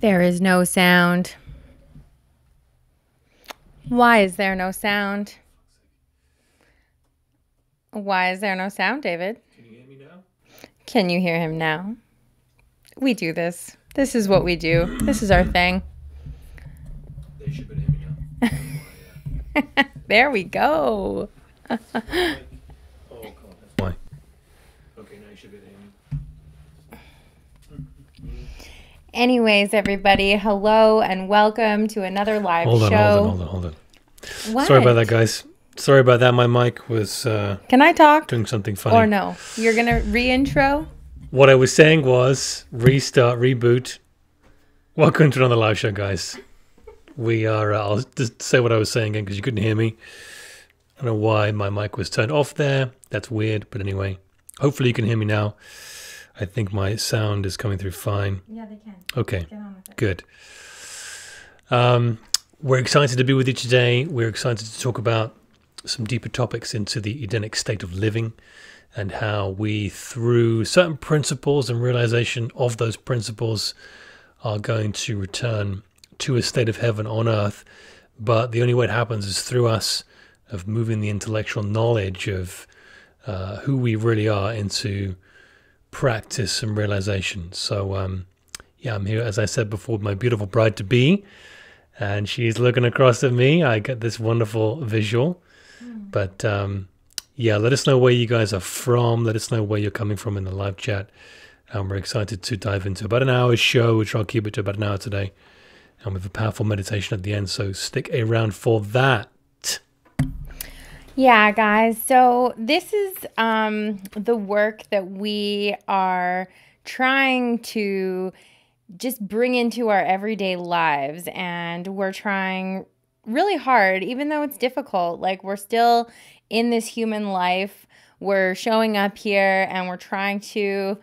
There is no sound. Why is there no sound? Why is there no sound, David? Can you hear me now? Can you hear him now? We do this. This is what we do. This is our thing. They should be hear me now. There we go. oh god. Why? Okay, now you should be hear me. Anyways, everybody, hello and welcome to another live Hold on, show. hold on, hold on, hold on. What? Sorry about that, guys. Sorry about that. My mic was uh, Can I talk doing something funny. or no? You're gonna re-intro. What I was saying was restart, reboot. Welcome to another live show, guys. We are. Uh, I'll just say what I was saying again because you couldn't hear me. I don't know why my mic was turned off there. That's weird, but anyway, hopefully you can hear me now. I think my sound is coming through fine. Yeah, they can. Okay. Get on with it. Good. Um, we're excited to be with you today. We're excited to talk about some deeper topics into the Edenic state of living and how we, through certain principles and realization of those principles, are going to return to a state of heaven on earth. But the only way it happens is through us of moving the intellectual knowledge of uh, who we really are into practice and realization. So, um, yeah, I'm here, as I said before, with my beautiful bride to be, and she's looking across at me. I get this wonderful visual. But um, yeah, let us know where you guys are from. Let us know where you're coming from in the live chat. And we're excited to dive into about an hour's show, which I'll keep it to about an hour today. And with a powerful meditation at the end. So stick around for that. Yeah, guys. So this is um, the work that we are trying to just bring into our everyday lives, and we're trying really hard, even though it's difficult. Like we're still in this human life. We're showing up here, and we're trying to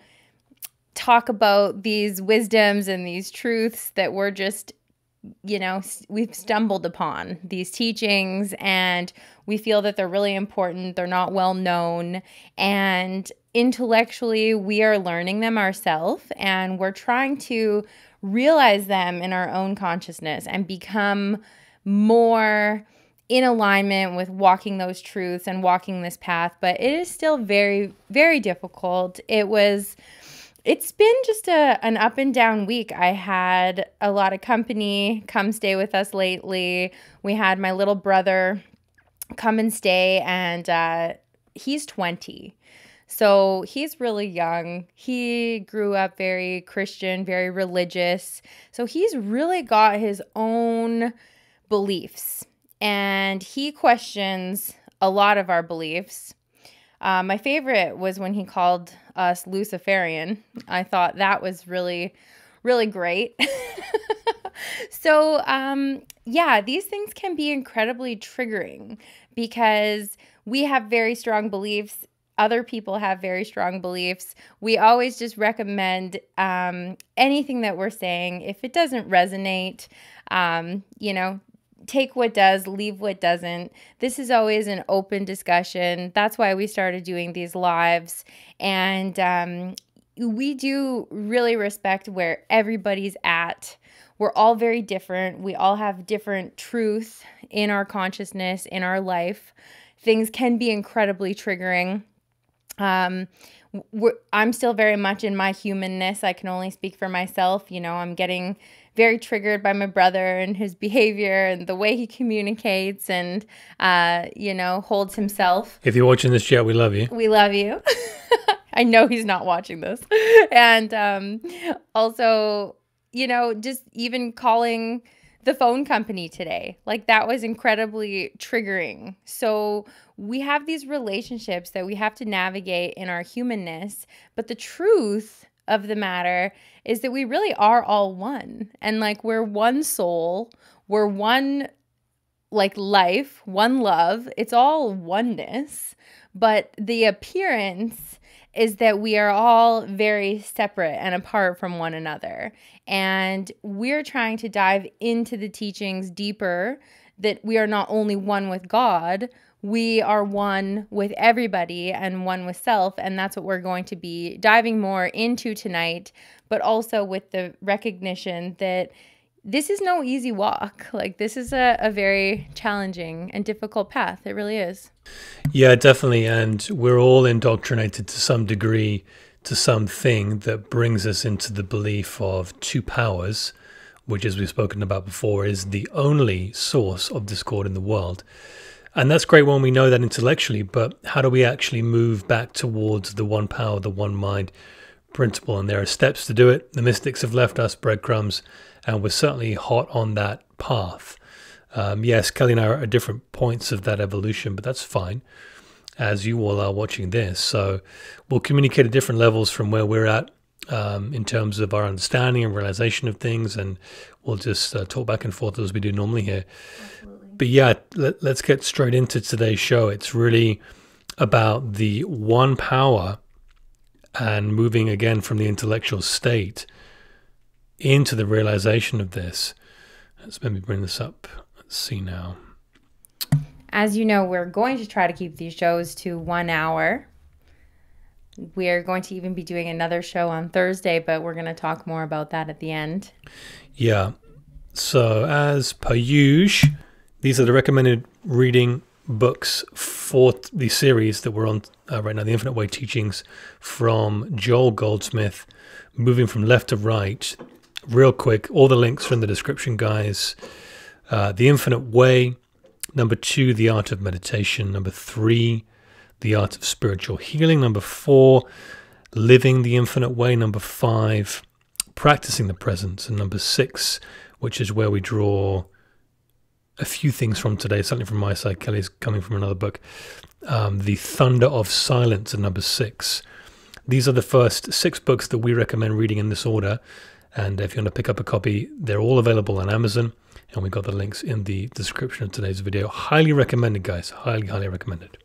talk about these wisdoms and these truths that we're just you know, we've stumbled upon these teachings and we feel that they're really important. They're not well known. And intellectually, we are learning them ourselves and we're trying to realize them in our own consciousness and become more in alignment with walking those truths and walking this path. But it is still very, very difficult. It was it's been just a an up and down week. I had a lot of company come stay with us lately. We had my little brother come and stay, and uh, he's 20. So he's really young. He grew up very Christian, very religious. So he's really got his own beliefs, and he questions a lot of our beliefs. Uh, my favorite was when he called us Luciferian. I thought that was really, really great. so, um, yeah, these things can be incredibly triggering because we have very strong beliefs. Other people have very strong beliefs. We always just recommend um, anything that we're saying. If it doesn't resonate, um, you know, take what does, leave what doesn't. This is always an open discussion. That's why we started doing these lives. And um, we do really respect where everybody's at. We're all very different. We all have different truth in our consciousness, in our life. Things can be incredibly triggering. Um, I'm still very much in my humanness. I can only speak for myself. You know, I'm getting very triggered by my brother and his behavior and the way he communicates and, uh, you know, holds himself. If you're watching this chat, we love you. We love you. I know he's not watching this. And um, also, you know, just even calling the phone company today, like that was incredibly triggering. So we have these relationships that we have to navigate in our humanness, but the truth of the matter is that we really are all one. And like we're one soul, we're one like life, one love. It's all oneness, but the appearance is that we are all very separate and apart from one another. And we're trying to dive into the teachings deeper that we are not only one with God, we are one with everybody and one with self. And that's what we're going to be diving more into tonight, but also with the recognition that this is no easy walk. Like, this is a, a very challenging and difficult path. It really is. Yeah, definitely. And we're all indoctrinated to some degree to something that brings us into the belief of two powers, which, as we've spoken about before, is the only source of discord in the world. And that's great when we know that intellectually, but how do we actually move back towards the one power, the one mind principle? And there are steps to do it. The mystics have left us breadcrumbs, and we're certainly hot on that path. Um, yes, Kelly and I are at different points of that evolution, but that's fine as you all are watching this. So we'll communicate at different levels from where we're at um, in terms of our understanding and realization of things, and we'll just uh, talk back and forth as we do normally here. Absolutely. But yeah, let, let's get straight into today's show. It's really about the one power and moving again from the intellectual state into the realization of this. Let's maybe bring this up. Let's see now. As you know, we're going to try to keep these shows to one hour. We're going to even be doing another show on Thursday, but we're going to talk more about that at the end. Yeah. So, as per usual, these are the recommended reading books for the series that we're on uh, right now The Infinite Way Teachings from Joel Goldsmith, moving from left to right. Real quick, all the links are in the description, guys. Uh, the Infinite Way Number two, the art of meditation. Number three, the art of spiritual healing. Number four, living the infinite way. Number five, practicing the presence. And number six, which is where we draw a few things from today, something from my side. Kelly's coming from another book. Um, the Thunder of Silence, and number six. These are the first six books that we recommend reading in this order. And if you want to pick up a copy, they're all available on Amazon and we got the links in the description of today's video. Highly recommended, guys. Highly, highly recommended.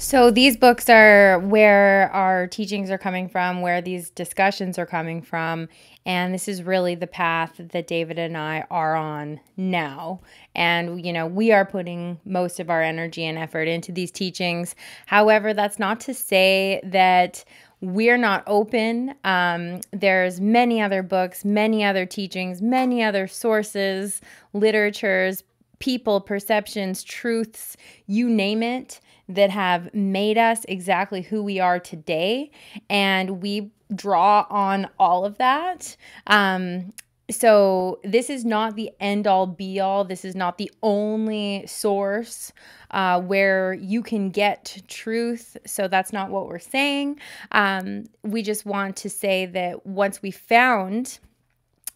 So these books are where our teachings are coming from, where these discussions are coming from, and this is really the path that David and I are on now. And you know, we are putting most of our energy and effort into these teachings. However, that's not to say that we're not open. Um, there's many other books, many other teachings, many other sources, literatures, people, perceptions, truths, you name it, that have made us exactly who we are today. And we draw on all of that. Um, so this is not the end all be all. This is not the only source uh, where you can get truth. So that's not what we're saying. Um, we just want to say that once we found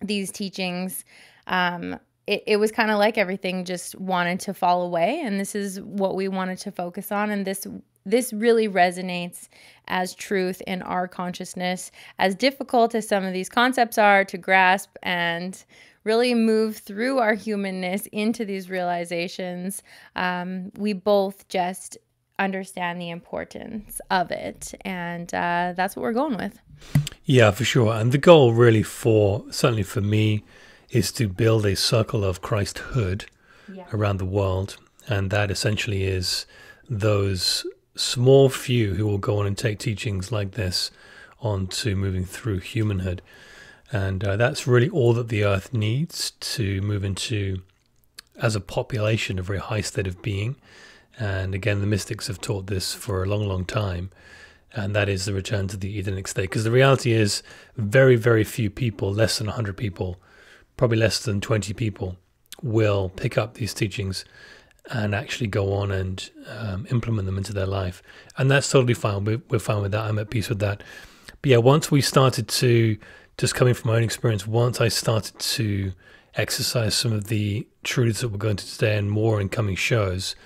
these teachings, um, it, it was kind of like everything just wanted to fall away. And this is what we wanted to focus on. And this this really resonates as truth in our consciousness, as difficult as some of these concepts are to grasp and really move through our humanness into these realizations. Um, we both just understand the importance of it. And uh, that's what we're going with. Yeah, for sure. And the goal, really, for certainly for me, is to build a circle of Christhood yeah. around the world. And that essentially is those small few who will go on and take teachings like this on to moving through humanhood. And uh, that's really all that the earth needs to move into, as a population, a very high state of being. And again, the mystics have taught this for a long, long time. And that is the return to the Edenic state. Because the reality is, very, very few people, less than 100 people, probably less than 20 people, will pick up these teachings and actually go on and um, implement them into their life. And that's totally fine. We're, we're fine with that. I'm at peace with that. But yeah, once we started to, just coming from my own experience, once I started to exercise some of the truths that we're going to today and more in coming shows,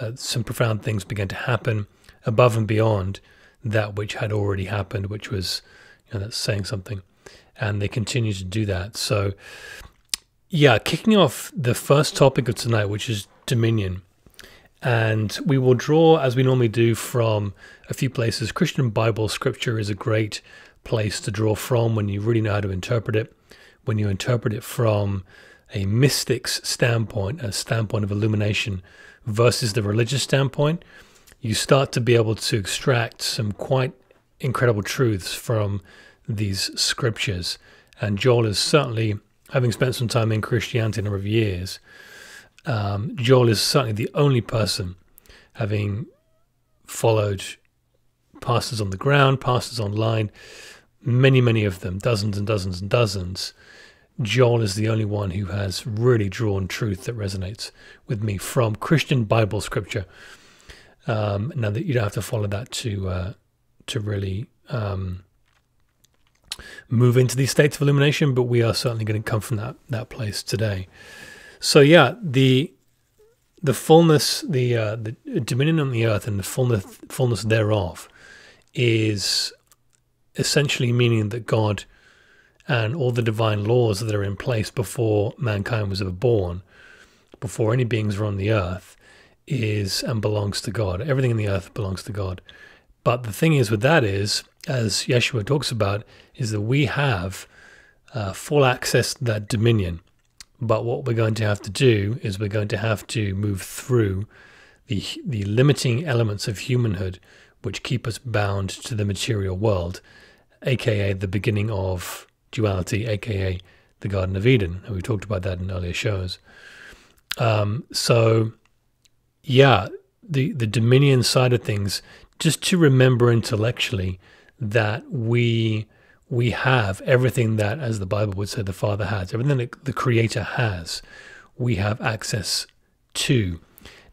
uh, some profound things began to happen above and beyond that which had already happened, which was, you know, that's saying something. And they continue to do that. So, yeah, kicking off the first topic of tonight, which is Dominion. And we will draw, as we normally do, from a few places. Christian Bible scripture is a great place to draw from when you really know how to interpret it. When you interpret it from a mystic's standpoint, a standpoint of illumination versus the religious standpoint, you start to be able to extract some quite incredible truths from these scriptures. And Joel is certainly, having spent some time in Christianity a number of years, um, Joel is certainly the only person having followed pastors on the ground, pastors online, many, many of them, dozens and dozens and dozens. Joel is the only one who has really drawn truth that resonates with me from Christian Bible scripture. Um, now that you don't have to follow that to uh, to really um, move into these states of illumination, but we are certainly going to come from that that place today. So yeah, the the fullness, the uh, the dominion on the earth and the fullness fullness thereof is essentially meaning that God and all the divine laws that are in place before mankind was ever born, before any beings were on the earth, is and belongs to God. Everything in the earth belongs to God. But the thing is with that is, as Yeshua talks about, is that we have uh, full access to that dominion. But what we're going to have to do is we're going to have to move through the the limiting elements of humanhood which keep us bound to the material world, aka the beginning of duality, aka the Garden of Eden. And we talked about that in earlier shows. Um, so, yeah, the the dominion side of things, just to remember intellectually that we we have everything that, as the Bible would say, the Father has, everything that the Creator has, we have access to.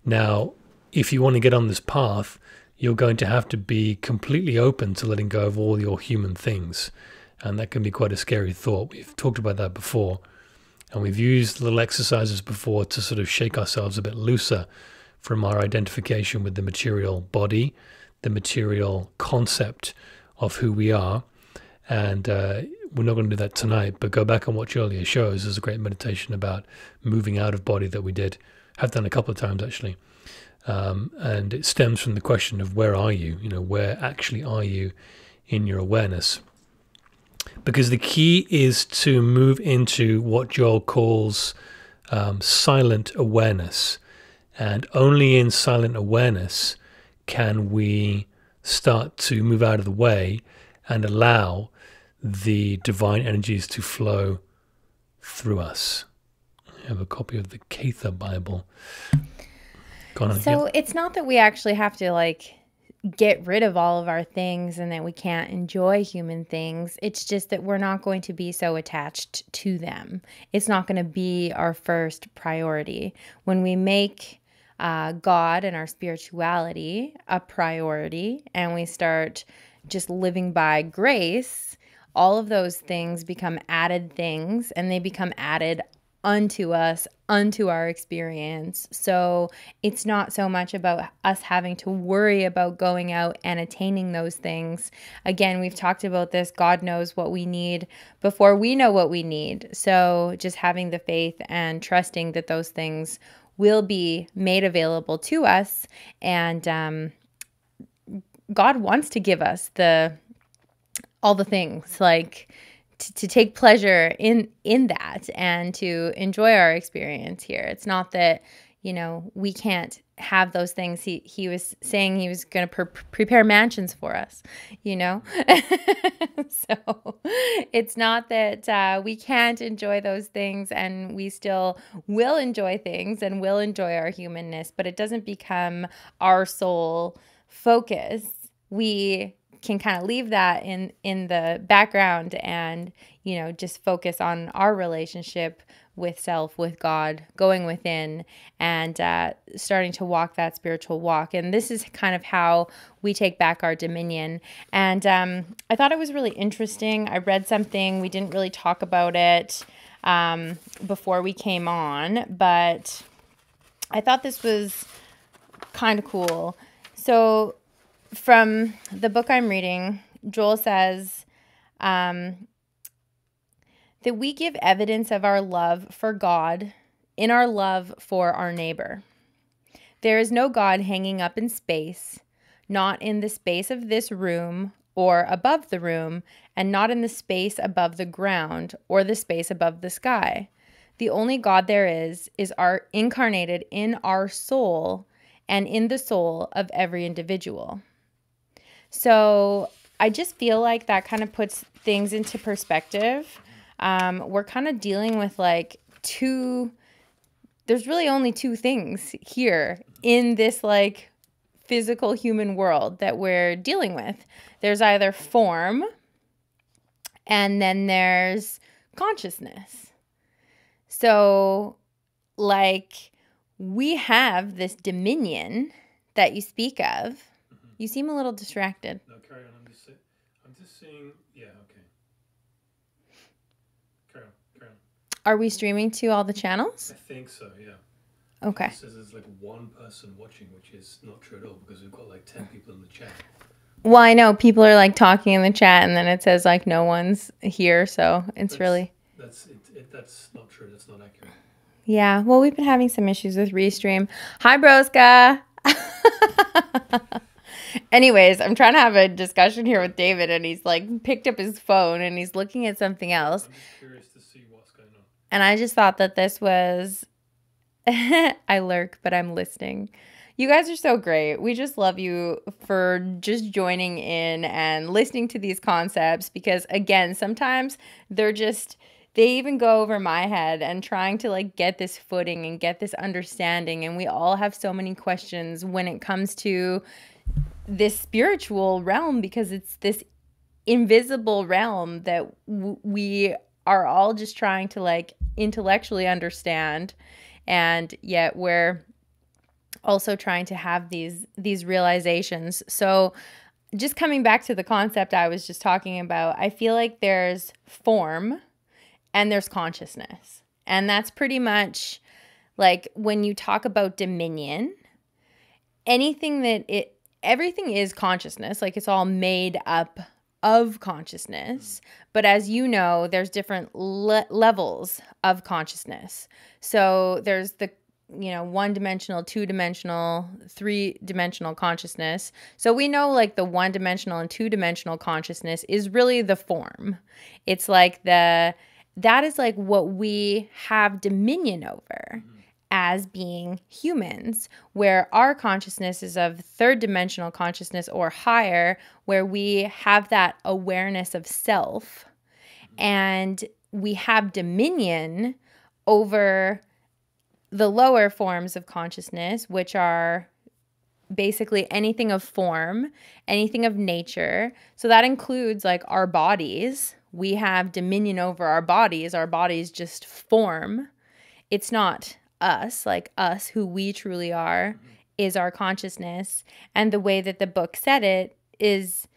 Now, if you want to get on this path, you're going to have to be completely open to letting go of all your human things. And that can be quite a scary thought. We've talked about that before. And we've used little exercises before to sort of shake ourselves a bit looser from our identification with the material body, the material concept of who we are. And uh, we're not going to do that tonight, but go back and watch earlier shows. There's a great meditation about moving out of body that we did. Have done a couple of times actually. Um, and it stems from the question of where are you? You know, where actually are you in your awareness? Because the key is to move into what Joel calls um, silent awareness. And only in silent awareness can we start to move out of the way and allow the divine energies to flow through us. I have a copy of the Ketha Bible. So yep. it's not that we actually have to like get rid of all of our things and that we can't enjoy human things. It's just that we're not going to be so attached to them. It's not going to be our first priority. When we make uh, God and our spirituality a priority and we start just living by grace, all of those things become added things and they become added unto us, unto our experience. So it's not so much about us having to worry about going out and attaining those things. Again, we've talked about this. God knows what we need before we know what we need. So just having the faith and trusting that those things will be made available to us. And um, God wants to give us the all the things like to, to take pleasure in in that and to enjoy our experience here. It's not that you know we can't have those things. He he was saying he was going to pre- prepare mansions for us. You know, so it's not that uh, we can't enjoy those things, and we still will enjoy things and will enjoy our humanness, but it doesn't become our sole focus. We can kind of leave that in in the background and you know just focus on our relationship with self with god going within and uh, starting to walk that spiritual walk. And this is kind of how we take back our dominion. And um, i thought it was really interesting. I read something. We didn't really talk about it um, before we came on but i thought this was kind of cool. So from the book I'm reading, Joel says um, that we give evidence of our love for God in our love for our neighbor. There is no God hanging up in space, not in the space of this room or above the room, and not in the space above the ground or the space above the sky. The only God there is is our incarnated in our soul and in the soul of every individual. So I just feel like that kind of puts things into perspective. Um, we're kind of dealing with like two, there's really only two things here in this like physical human world that we're dealing with. There's either form and then there's consciousness. So, like, we have this dominion that you speak of. You seem a little distracted. No, carry on. I'm just, I'm just seeing. Yeah, okay. Carry on, carry on. Are we streaming to all the channels? I think so, yeah. Okay. It says there's like one person watching, which is not true at all because we've got like 10 people in the chat. Well, I know people are like talking in the chat and then it says like no one's here. So it's That's- really. That's it, it, That's not true. That's not accurate. Yeah. Well, we've been having some issues with Restream. Hi, Broska. Anyways, I'm trying to have a discussion here with David and he's like picked up his phone and he's looking at something else. Curious to see what's going on. And I just thought that this was. I lurk, but I'm listening. You guys are so great. We just love you for just joining in and listening to these concepts because, again, sometimes they're just. They even go over my head and trying to like get this footing and get this understanding. And we all have so many questions when it comes to this spiritual realm because it's this invisible realm that we are all just trying to like intellectually understand. And yet we're also trying to have these these realizations. So just coming back to the concept i was just talking about i feel like there's form and there's consciousness. And that's pretty much like when you talk about dominion anything that it everything is consciousness like it's all made up of consciousness. But as you know there's different le- levels of consciousness. So there's the you know one dimensional two dimensional three dimensional consciousness. So we know like the one dimensional and two dimensional consciousness is really the form. It's like the that is like what we have dominion over as being humans, where our consciousness is of third dimensional consciousness or higher, where we have that awareness of self and we have dominion over the lower forms of consciousness, which are basically anything of form, anything of nature. So that includes like our bodies. We have dominion over our bodies. Our bodies just form. It's not us, like us, who we truly are, mm-hmm. is our consciousness. And the way that the book said it is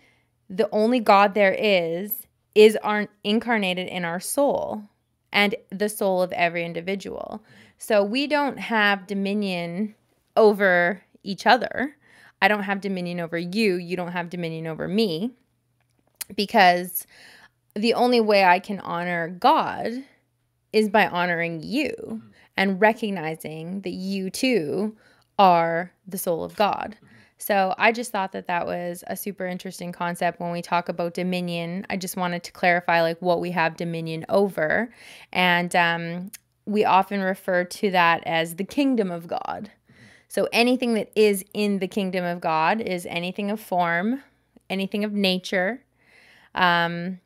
the only God there is, is our incarnated in our soul and the soul of every individual. Mm-hmm. So we don't have dominion over each other. I don't have dominion over you. You don't have dominion over me. Because the only way I can honor God is by honoring you mm-hmm. And recognizing that you too are the soul of God. So I just thought that that was a super interesting concept when we talk about dominion. I just wanted to clarify like what we have dominion over, and um, we often refer to that as the kingdom of God. So anything that is in the kingdom of God is anything of form, anything of nature, um,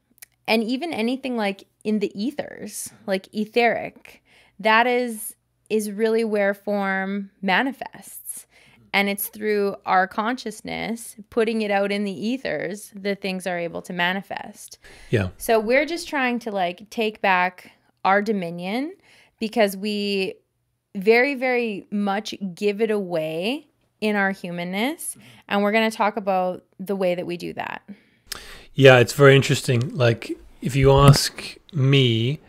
and even anything like in the ethers, like etheric. That is is really where form manifests. And it's through our consciousness putting it out in the ethers that things are able to manifest. Yeah. So we're just trying to like take back our dominion because we very, very much give it away in our humanness. And we're going to talk about the way that we do that. Yeah, it's very interesting. Like, if you ask me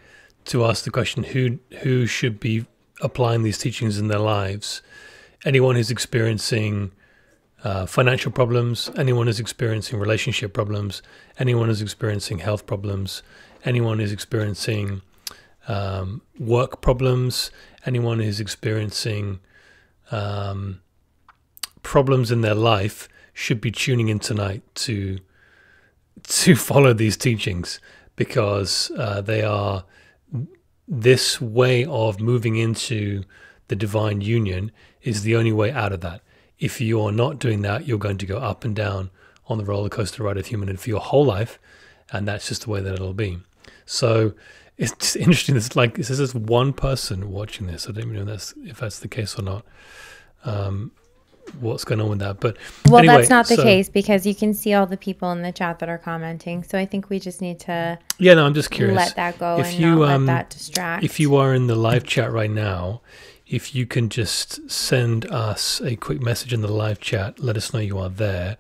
to ask the question, who who should be applying these teachings in their lives? Anyone who's experiencing uh, financial problems, anyone who's experiencing relationship problems, anyone who's experiencing health problems, anyone who's experiencing um, work problems, anyone who's experiencing um, problems in their life should be tuning in tonight to to follow these teachings because uh, they are this way of moving into the divine union is the only way out of that. If you are not doing that, you're going to go up and down on the roller coaster ride of humanhood for your whole life, and that's just the way that it'll be. So it's interesting. It's like this is just one person watching this. I don't even know if that's, if that's the case or not. Um, what's going on with that? But well, anyway, that's not the so- case because you can see all the people in the chat that are commenting. So I think we just need to Yeah, no, I'm just curious. let that go If and you, not um, let that distract. If you are in the live chat right now, if you can just send us a quick message in the live chat, let us know you are there,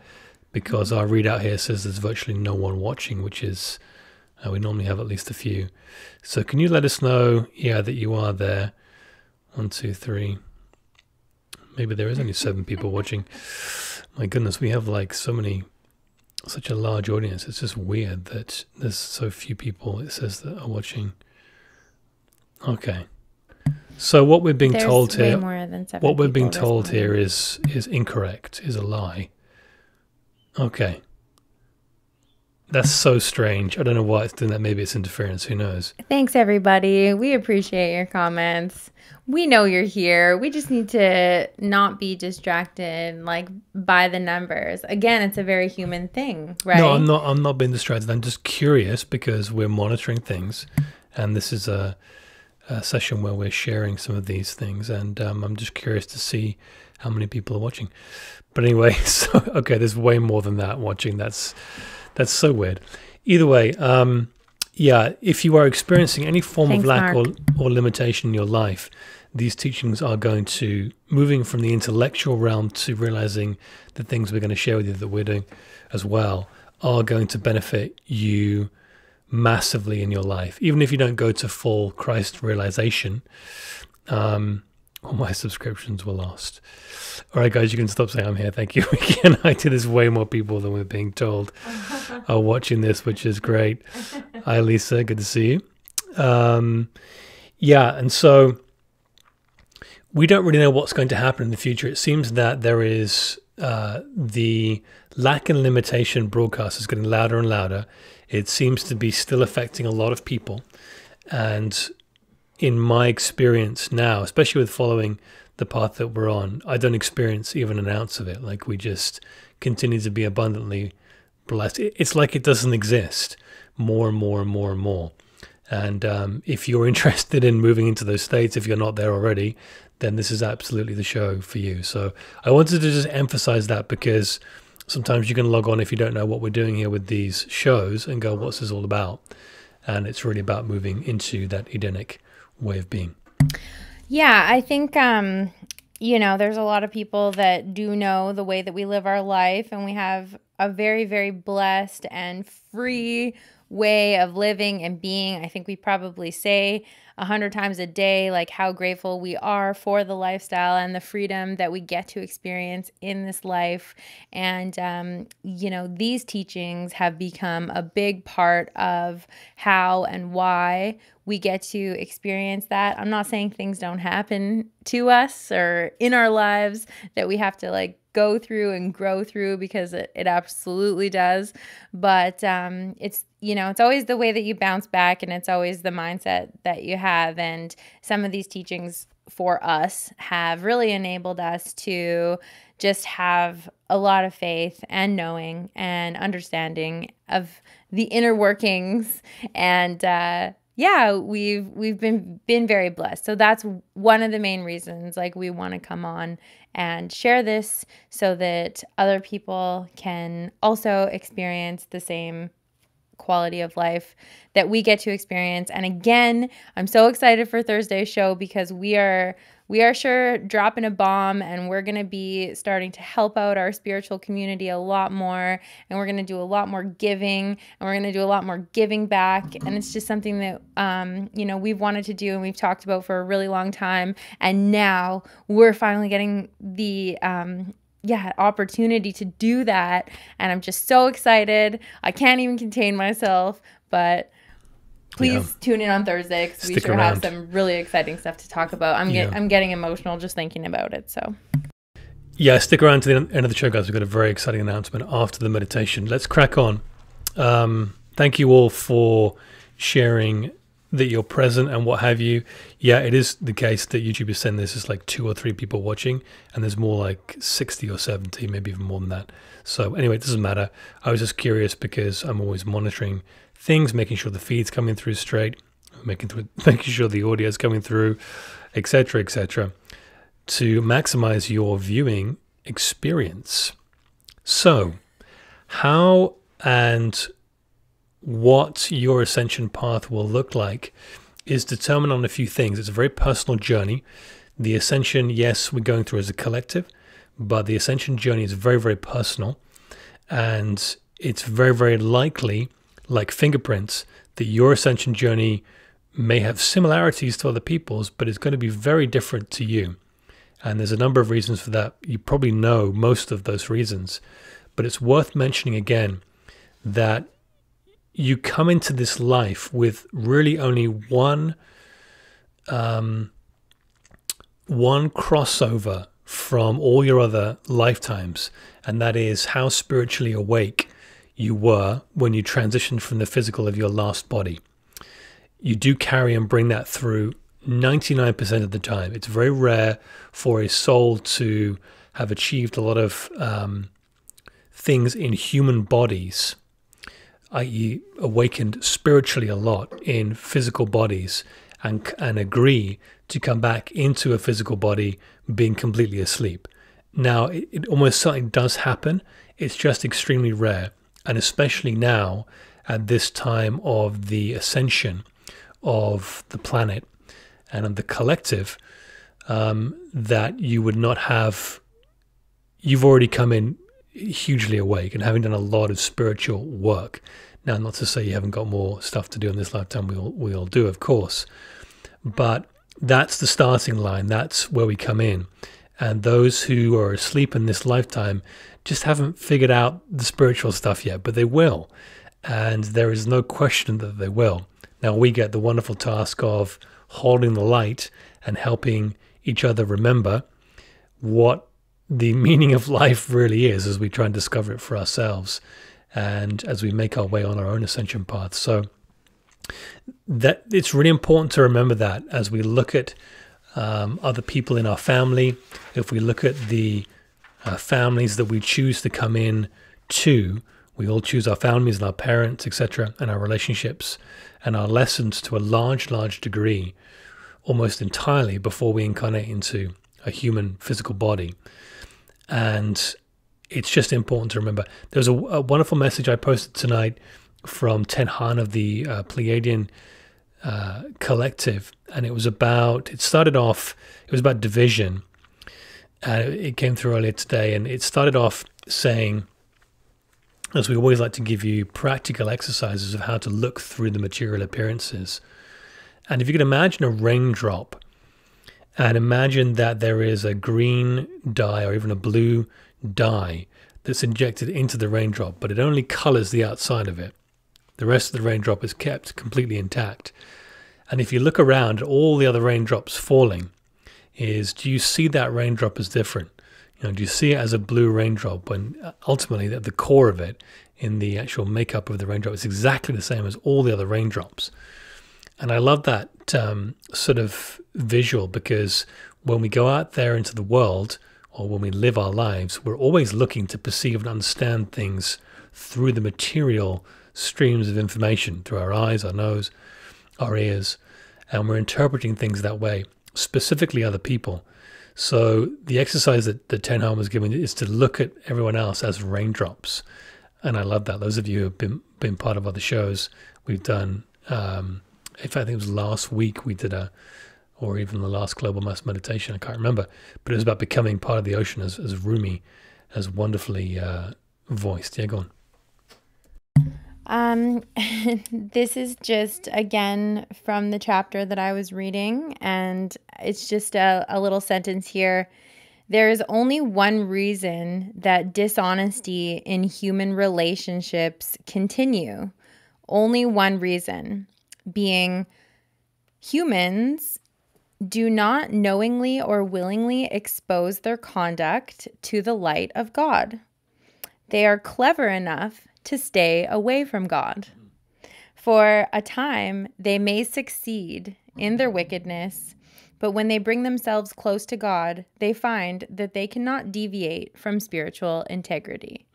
because our readout here says there's virtually no one watching, which is uh, we normally have at least a few. So can you let us know, yeah, that you are there? One, two, three. Maybe there is only seven people watching. My goodness, we have like so many, such a large audience. It's just weird that there's so few people. It says that are watching. Okay. So what we're being There's told here, more than seven what we're being told responding. here is is incorrect, is a lie. Okay. That's so strange. I don't know why it's doing that. Maybe it's interference. Who knows? Thanks, everybody. We appreciate your comments. We know you're here. We just need to not be distracted, like by the numbers. Again, it's a very human thing, right? No, I'm not. I'm not being distracted. I'm just curious because we're monitoring things, and this is a, a session where we're sharing some of these things, and um, I'm just curious to see how many people are watching. But anyway, so okay, there's way more than that watching. That's that's so weird. Either way, um, yeah, if you are experiencing any form Thanks, of lack or, or limitation in your life, these teachings are going to moving from the intellectual realm to realizing the things we're going to share with you that we're doing as well are going to benefit you massively in your life. Even if you don't go to full Christ realization, um, all my subscriptions were lost. All right, guys, you can stop saying I'm here. Thank you. Again, I do. There's way more people than we're being told are watching this, which is great. Hi, Lisa. Good to see you. Um, yeah, and so we don't really know what's going to happen in the future. It seems that there is uh, the lack and limitation broadcast is getting louder and louder. It seems to be still affecting a lot of people. And in my experience now, especially with following the path that we're on, I don't experience even an ounce of it. Like we just continue to be abundantly blessed. It's like it doesn't exist more and more and more and more. And um, if you're interested in moving into those states, if you're not there already, then this is absolutely the show for you. So I wanted to just emphasize that because sometimes you can log on if you don't know what we're doing here with these shows and go, what's this all about? And it's really about moving into that Edenic way of being. Yeah, I think um, you know, there's a lot of people that do know the way that we live our life and we have a very very blessed and free way of living and being. I think we probably say a hundred times a day like how grateful we are for the lifestyle and the freedom that we get to experience in this life. And um, you know, these teachings have become a big part of how and why we get to experience that. I'm not saying things don't happen to us or in our lives that we have to like go through and grow through because it, it absolutely does. But um, it's, you know, it's always the way that you bounce back and it's always the mindset that you have. And some of these teachings for us have really enabled us to just have a lot of faith and knowing and understanding of the inner workings and uh yeah we've we've been been very blessed. So that's one of the main reasons like we want to come on and share this so that other people can also experience the same quality of life that we get to experience. And again i'm so excited for thursday's show because we are we are sure dropping a bomb and we're going to be starting to help out our spiritual community a lot more and we're going to do a lot more giving and we're going to do a lot more giving back. And it's just something that um, you know we've wanted to do and we've talked about for a really long time. And now we're finally getting the um, yeah opportunity to do that. And i'm just so excited. I can't even contain myself but please Yeah. tune in on thursday because we sure have some really exciting stuff to talk about i'm, get, Yeah. I'm getting emotional just thinking about it so Yeah, stick around to the end of the show, guys. We've got a very exciting announcement after the meditation. Let's crack on. Um, thank you all for sharing that you're present and what have you. Yeah, it is the case that YouTube is saying this is like two or three people watching, and there's more like 60 or 70, maybe even more than that. So, anyway, it doesn't matter. I was just curious because I'm always monitoring things, making sure the feed's coming through straight, making, making sure the audio is coming through, etc., etc., to maximize your viewing experience. So, how and what your ascension path will look like is determined on a few things. It's a very personal journey. The ascension, yes, we're going through as a collective, but the ascension journey is very, very personal. And it's very, very likely, like fingerprints, that your ascension journey may have similarities to other people's, but it's going to be very different to you. And there's a number of reasons for that. You probably know most of those reasons, but it's worth mentioning again that you come into this life with really only one um, one crossover from all your other lifetimes, and that is how spiritually awake you were when you transitioned from the physical of your last body. You do carry and bring that through 99% of the time. It's very rare for a soul to have achieved a lot of um, things in human bodies i.e., awakened spiritually a lot in physical bodies and, and agree to come back into a physical body being completely asleep. Now, it, it almost certainly does happen. It's just extremely rare. And especially now, at this time of the ascension of the planet and of the collective, um, that you would not have, you've already come in hugely awake and having done a lot of spiritual work. Now, not to say you haven't got more stuff to do in this lifetime, we all, we all do, of course. But that's the starting line. That's where we come in. And those who are asleep in this lifetime just haven't figured out the spiritual stuff yet, but they will. And there is no question that they will. Now, we get the wonderful task of holding the light and helping each other remember what the meaning of life really is as we try and discover it for ourselves and as we make our way on our own ascension path. So that it's really important to remember that as we look at um, other people in our family, if we look at the uh, families that we choose to come in to, we all choose our families and our parents, etc., and our relationships and our lessons to a large, large degree, almost entirely before we incarnate into a human physical body. And it's just important to remember. There's a, a wonderful message I posted tonight from Ten Han of the uh, Pleiadian uh, Collective, and it was about. It started off. It was about division. Uh, it came through earlier today, and it started off saying, as we always like to give you practical exercises of how to look through the material appearances. And if you can imagine a raindrop and imagine that there is a green dye or even a blue dye that's injected into the raindrop, but it only colors the outside of it. The rest of the raindrop is kept completely intact. And if you look around at all the other raindrops falling, is do you see that raindrop as different? You know, do you see it as a blue raindrop when uh, ultimately at the core of it, in the actual makeup of the raindrop, is exactly the same as all the other raindrops? And I love that um, sort of visual because when we go out there into the world or when we live our lives, we're always looking to perceive and understand things through the material streams of information, through our eyes, our nose, our ears, and we're interpreting things that way, specifically other people. So the exercise that, that Ten was giving is to look at everyone else as raindrops. And I love that. Those of you who have been, been part of other shows, we've done um, in fact, I think it was last week we did a, or even the last global mass meditation. I can't remember, but it was about becoming part of the ocean as, Rumi, as Rumi has wonderfully uh, voiced. Yeah, go on. Um, this is just again from the chapter that I was reading, and it's just a, a little sentence here. There is only one reason that dishonesty in human relationships continue. Only one reason being humans do not knowingly or willingly expose their conduct to the light of God. They are clever enough to stay away from God. For a time, they may succeed in their wickedness, but when they bring themselves close to God, they find that they cannot deviate from spiritual integrity.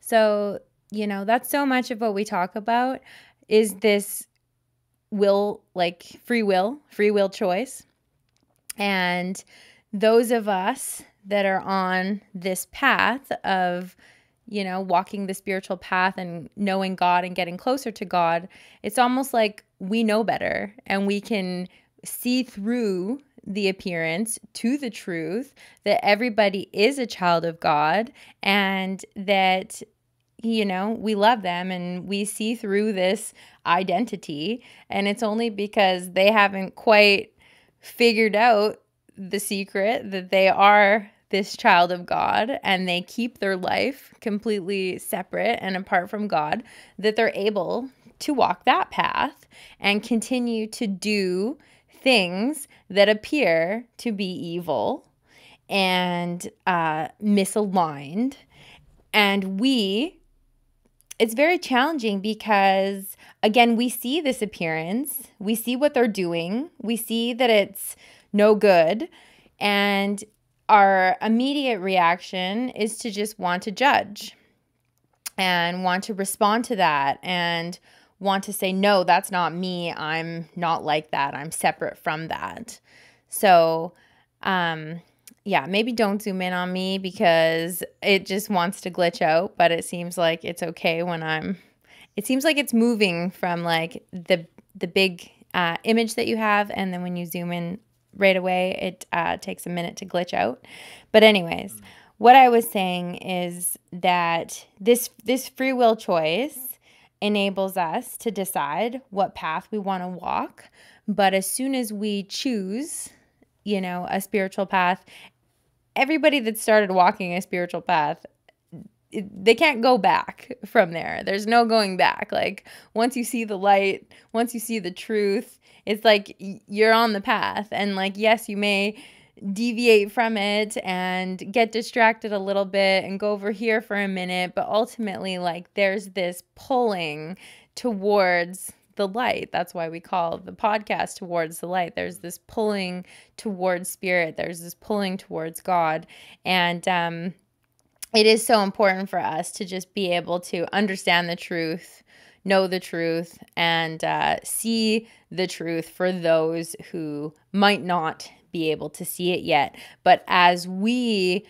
So, you know, that's so much of what we talk about is this will, like free will, free will choice. And those of us that are on this path of you know, walking the spiritual path and knowing God and getting closer to God, it's almost like we know better and we can see through the appearance to the truth that everybody is a child of God and that you know, we love them and we see through this identity. And it's only because they haven't quite figured out the secret that they are this child of God and they keep their life completely separate and apart from God, that they're able to walk that path and continue to do things that appear to be evil and uh, misaligned. And we, it's very challenging because, again, we see this appearance, we see what they're doing, we see that it's no good. And our immediate reaction is to just want to judge and want to respond to that and want to say, no, that's not me. I'm not like that. I'm separate from that. So, um, yeah, maybe don't zoom in on me because it just wants to glitch out, but it seems like it's okay when I'm it seems like it's moving from like the the big uh, image that you have and then when you zoom in right away. It uh, takes a minute to glitch out. But anyways, what I was saying is that this this free will choice enables us to decide what path we want to walk. But as soon as we choose, you know, a spiritual path, everybody that started walking a spiritual path they can't go back from there. There's no going back. Like once you see the light, once you see the truth, it's like you're on the path and like yes, you may deviate from it and get distracted a little bit and go over here for a minute, but ultimately like there's this pulling towards the light. That's why we call the podcast towards the light. There's this pulling towards spirit. There's this pulling towards God. And um it is so important for us to just be able to understand the truth, know the truth, and uh, see the truth for those who might not be able to see it yet. But as we,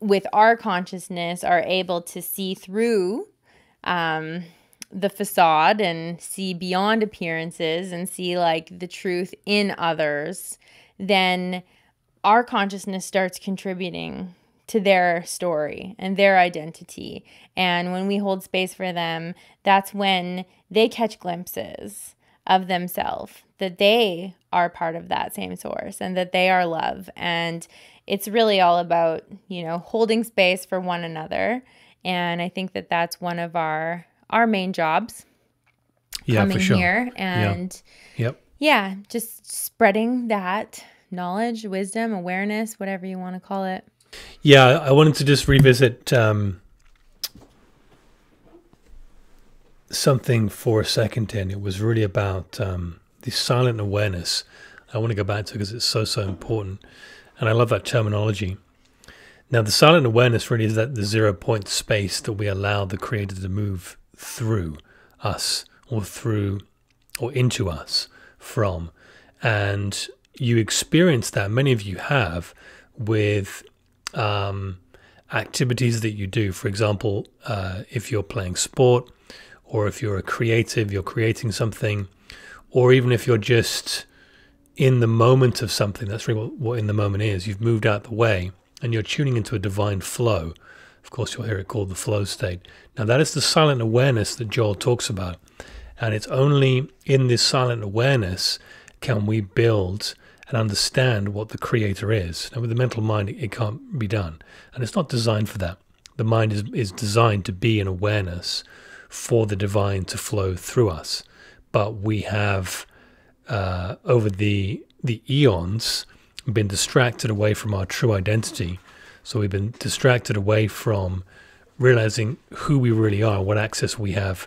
with our consciousness, are able to see through um, the facade and see beyond appearances and see like the truth in others, then our consciousness starts contributing to their story and their identity. And when we hold space for them, that's when they catch glimpses of themselves, that they are part of that same source and that they are love. And it's really all about, you know, holding space for one another. And I think that that's one of our our main jobs yeah, coming sure. here and yeah. yep. yeah, just spreading that knowledge, wisdom, awareness, whatever you want to call it. Yeah, I wanted to just revisit um, something for a second, and it was really about um, the silent awareness. I want to go back to because it's so so important, and I love that terminology. Now, the silent awareness really is that the zero point space that we allow the creator to move through us or through or into us from. And you experience that, many of you have, with um, activities that you do. For example, uh, if you're playing sport, or if you're a creative, you're creating something, or even if you're just in the moment of something, that's really what, what in the moment is. You've moved out the way and you're tuning into a divine flow. Of course, you'll hear it called the flow state. Now, that is the silent awareness that Joel talks about. And it's only in this silent awareness can we build and understand what the creator is. Now, with the mental mind, it, can't be done. And it's not designed for that. The mind is, is designed to be an awareness for the divine to flow through us. But we have, uh, over the, the eons, been distracted away from our true identity. So we've been distracted away from realizing who we really are, what access we have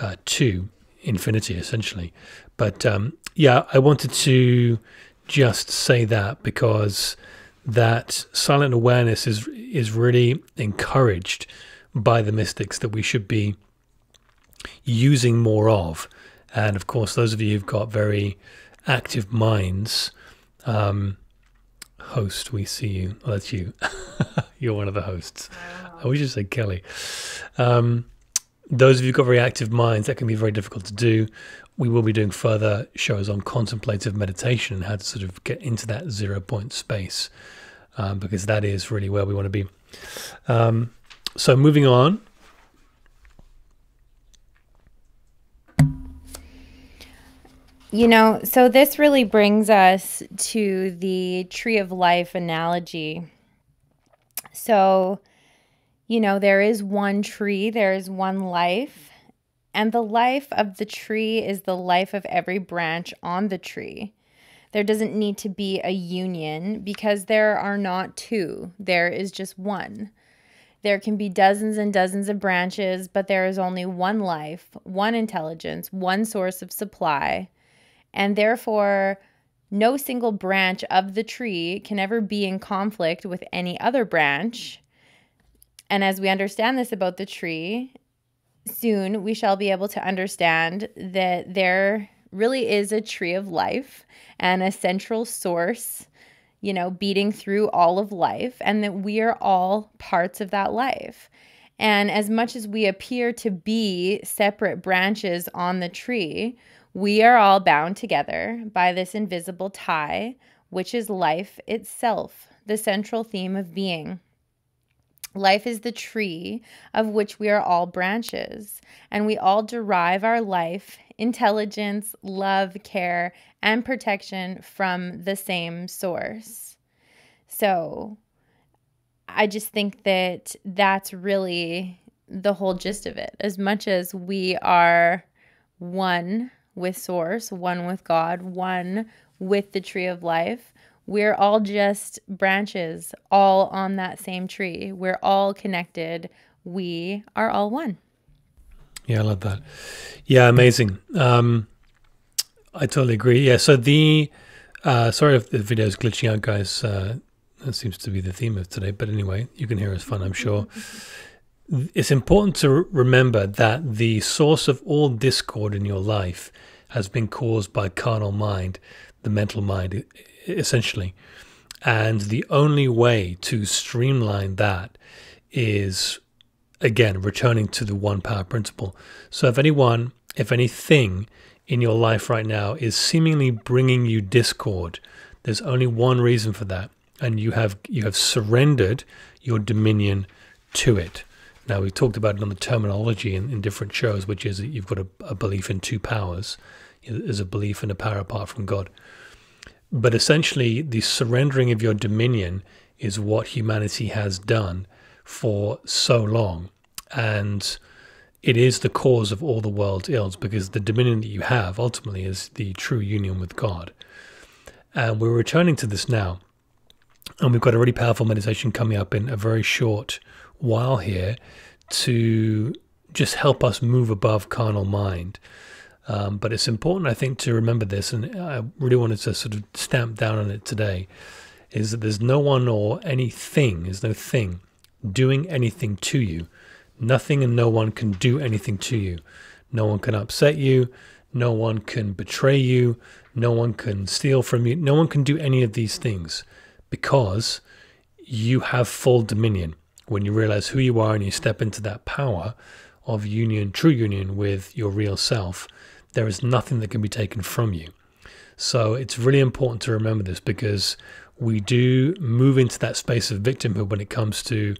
uh, to infinity, essentially. But um, yeah, I wanted to just say that because that silent awareness is is really encouraged by the mystics that we should be using more of. And of course, those of you who've got very active minds, um, host, we see you. Oh, that's you. You're one of the hosts. I wish you said Kelly. Um, those of you who've got very active minds, that can be very difficult to do. We will be doing further shows on contemplative meditation and how to sort of get into that zero point space, um, because that is really where we want to be. Um, so, moving on. You know, so this really brings us to the tree of life analogy. So, you know, there is one tree, there is one life, and the life of the tree is the life of every branch on the tree. There doesn't need to be a union because there are not two, there is just one. There can be dozens and dozens of branches, but there is only one life, one intelligence, one source of supply and therefore no single branch of the tree can ever be in conflict with any other branch. And as we understand this about the tree, soon we shall be able to understand that there really is a tree of life and a central source, you know, beating through all of life, and that we are all parts of that life. And as much as we appear to be separate branches on the tree, we are all bound together by this invisible tie, which is life itself, the central theme of being. Life is the tree of which we are all branches, and we all derive our life, intelligence, love, care, and protection from the same source. So, I just think that that's really the whole gist of it. As much as we are one with Source, one with God, one with the tree of life. We're all just branches, all on that same tree. We're all connected. We are all one. Yeah, I love that. Yeah, amazing. Um, I totally agree. Yeah, so the uh, sorry if the video is glitching out, guys. Uh, that seems to be the theme of today. But anyway, you can hear us fine, I'm sure. it's important to remember that the source of all discord in your life has been caused by carnal mind, the mental mind, essentially. And the only way to streamline that is, again, returning to the one power principle. So if anyone, if anything in your life right now is seemingly bringing you discord, there's only one reason for that. And you have you have surrendered your dominion to it. Now, we talked about it on the terminology in, in different shows, which is that you've got a, a belief in two powers, There's a belief in a power apart from God. But essentially, the surrendering of your dominion is what humanity has done for so long. And it is the cause of all the world's ills because the dominion that you have ultimately is the true union with God. And we're returning to this now. And we've got a really powerful meditation coming up in a very short while here to just help us move above carnal mind. Um, but it's important, I think, to remember this, and I really wanted to sort of stamp down on it today, is that there's no one or anything, there's no thing doing anything to you. Nothing and no one can do anything to you. No one can upset you. No one can betray you. No one can steal from you. No one can do any of these things because you have full dominion when you realize who you are and you step into that power of union, true union with your real self, there is nothing that can be taken from you. So it's really important to remember this because we do move into that space of victimhood when it comes to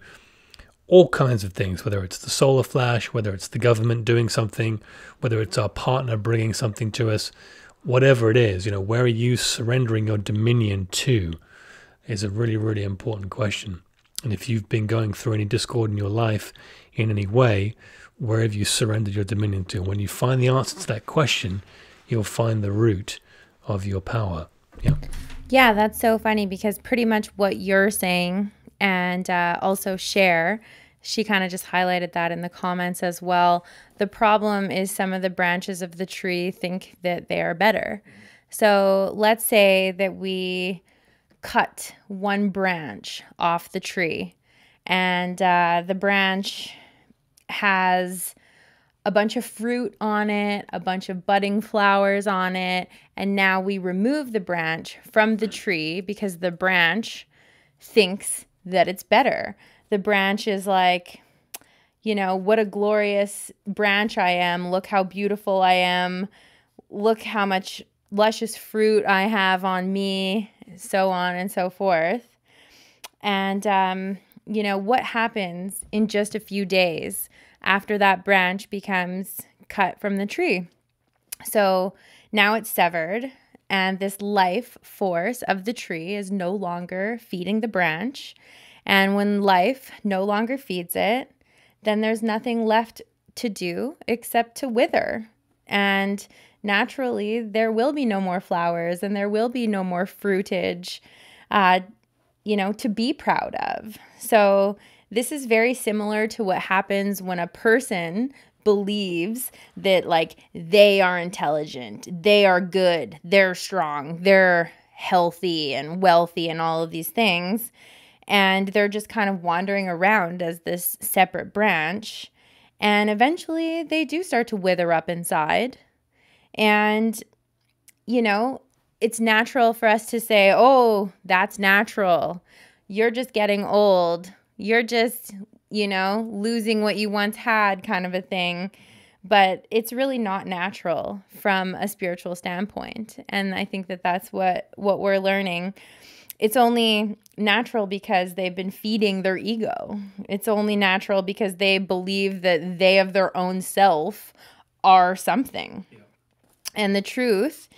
all kinds of things, whether it's the solar flash, whether it's the government doing something, whether it's our partner bringing something to us, whatever it is, you know, where are you surrendering your dominion to is a really, really important question. And if you've been going through any discord in your life in any way, where have you surrendered your dominion to? When you find the answer to that question, you'll find the root of your power. Yeah. Yeah, that's so funny because pretty much what you're saying and uh, also share she kind of just highlighted that in the comments as well. The problem is some of the branches of the tree think that they are better. So let's say that we cut one branch off the tree, and uh, the branch has a bunch of fruit on it, a bunch of budding flowers on it, and now we remove the branch from the tree because the branch thinks that it's better. The branch is like, you know, what a glorious branch I am. Look how beautiful I am. Look how much luscious fruit I have on me, so on and so forth. And, um, you know, what happens in just a few days after that branch becomes cut from the tree? So now it's severed, and this life force of the tree is no longer feeding the branch. And when life no longer feeds it, then there's nothing left to do except to wither. And naturally, there will be no more flowers and there will be no more fruitage, uh, you know, to be proud of. So, this is very similar to what happens when a person believes that like they are intelligent, they are good, they're strong, they're healthy and wealthy and all of these things. And they're just kind of wandering around as this separate branch. And eventually they do start to wither up inside. And, you know, it's natural for us to say, oh, that's natural. You're just getting old. You're just you know, losing what you once had kind of a thing. But it's really not natural from a spiritual standpoint. And I think that that's what what we're learning. It's only natural because they've been feeding their ego. It's only natural because they believe that they of their own self are something. Yeah. And the truth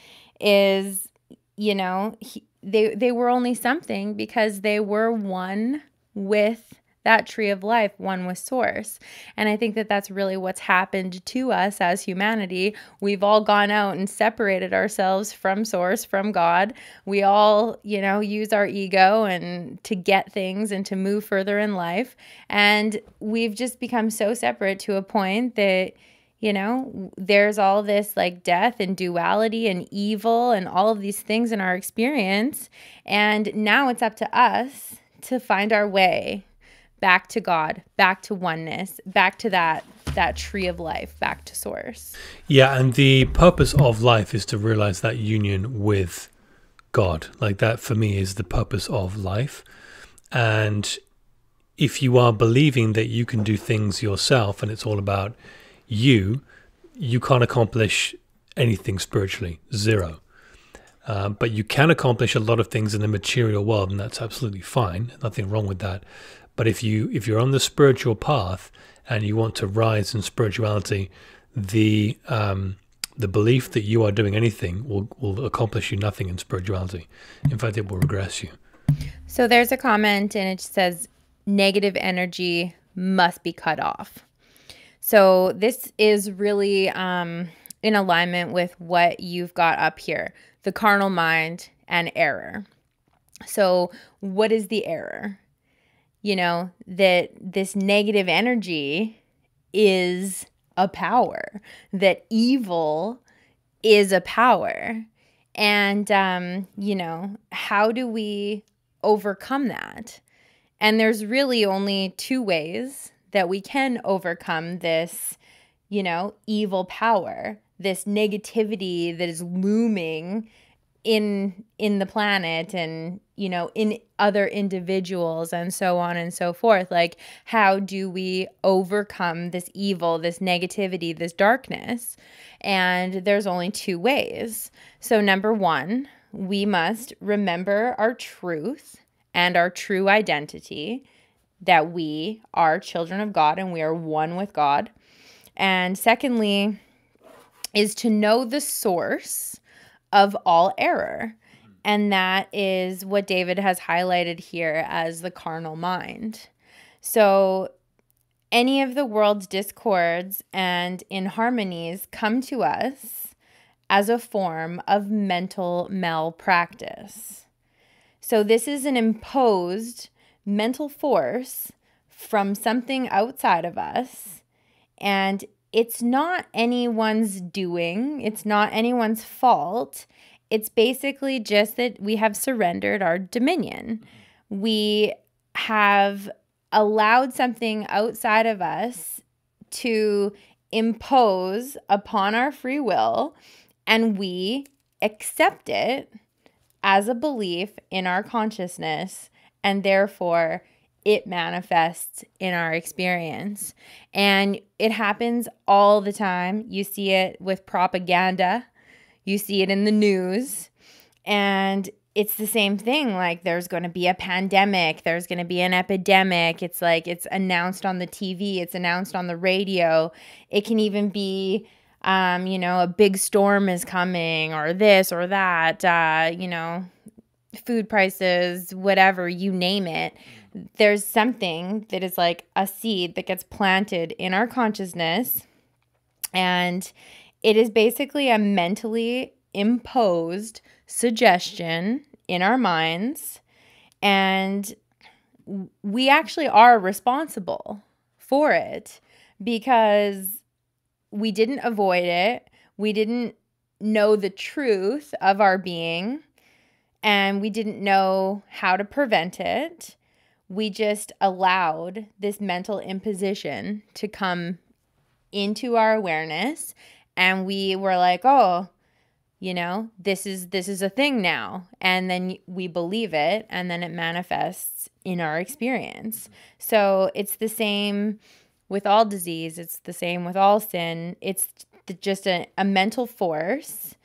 is, you know, he, they they were only something because they were one with that tree of life, one with source. And I think that that's really what's happened to us as humanity. We've all gone out and separated ourselves from source, from God. We all, you know, use our ego and to get things and to move further in life. And we've just become so separate to a point that you know, there's all this like death and duality and evil and all of these things in our experience. And now it's up to us to find our way back to God, back to oneness, back to that that tree of life, back to source. Yeah, and the purpose of life is to realize that union with God. Like that for me is the purpose of life. And if you are believing that you can do things yourself and it's all about you, you can't accomplish anything spiritually. Zero. Uh, but you can accomplish a lot of things in the material world, and that's absolutely fine. Nothing wrong with that. But if you if you're on the spiritual path and you want to rise in spirituality, the um, the belief that you are doing anything will, will accomplish you nothing in spirituality. In fact, it will regress you. So there's a comment and it says negative energy must be cut off. So this is really um, in alignment with what you've got up here the carnal mind and error. So, what is the error? you know, that this negative energy is a power, that evil is a power. And, um, you know, how do we overcome that? And there's really only two ways that we can overcome this, you know, evil power, this negativity that is looming in in the planet and you know in other individuals and so on and so forth. Like how do we overcome this evil this negativity this darkness? And there's only two ways. So number 1 we must remember our truth and our true identity that we are children of God and we are one with God. And secondly is to know the source of all error. And that is what David has highlighted here as the carnal mind. So, any of the world's discords and inharmonies come to us as a form of mental malpractice. So, this is an imposed mental force from something outside of us. And it's not anyone's doing, it's not anyone's fault. It's basically just that we have surrendered our dominion. We have allowed something outside of us to impose upon our free will, and we accept it as a belief in our consciousness, and therefore it manifests in our experience. And it happens all the time. You see it with propaganda, you see it in the news, and it's the same thing. Like, there's going to be a pandemic, there's going to be an epidemic. It's like it's announced on the TV, it's announced on the radio. It can even be, um, you know, a big storm is coming, or this or that, uh, you know, food prices, whatever, you name it. There's something that is like a seed that gets planted in our consciousness. And it is basically a mentally imposed suggestion in our minds. And we actually are responsible for it because we didn't avoid it. We didn't know the truth of our being and we didn't know how to prevent it. We just allowed this mental imposition to come into our awareness and we were like, "Oh, you know, this is this is a thing now." And then we believe it and then it manifests in our experience. So, it's the same with all disease, it's the same with all sin. It's just a, a mental force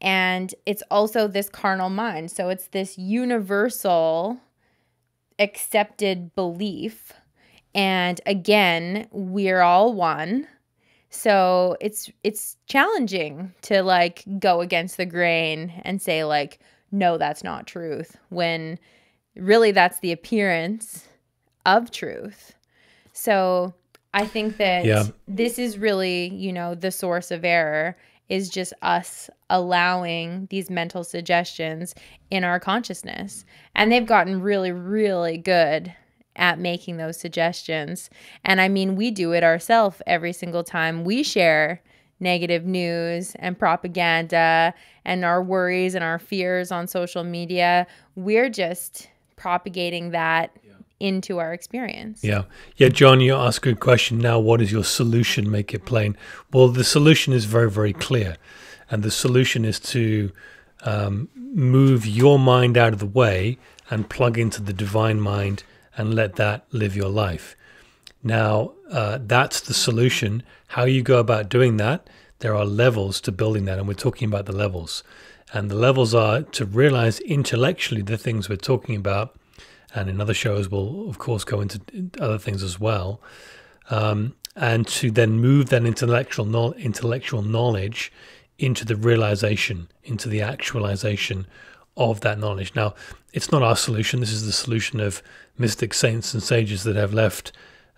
and it's also this carnal mind. So it's this universal accepted belief. And again, we're all one. So it's it's challenging to like go against the grain and say like no that's not truth when really that's the appearance of truth. So I think that yeah. this is really, you know, the source of error is just us allowing these mental suggestions in our consciousness. And they've gotten really, really good at making those suggestions. And I mean, we do it ourselves every single time we share negative news and propaganda and our worries and our fears on social media. We're just propagating that into our experience. Yeah. Yeah, John, you ask a good question. Now, what is your solution? Make it plain. Well, the solution is very, very clear. And the solution is to um, move your mind out of the way and plug into the divine mind and let that live your life. Now, uh, that's the solution. How you go about doing that, there are levels to building that. And we're talking about the levels. And the levels are to realize intellectually the things we're talking about and in other shows we'll of course go into other things as well. Um, and to then move that intellectual no- intellectual knowledge into the realization, into the actualization of that knowledge. Now, it's not our solution. This is the solution of mystic saints and sages that have left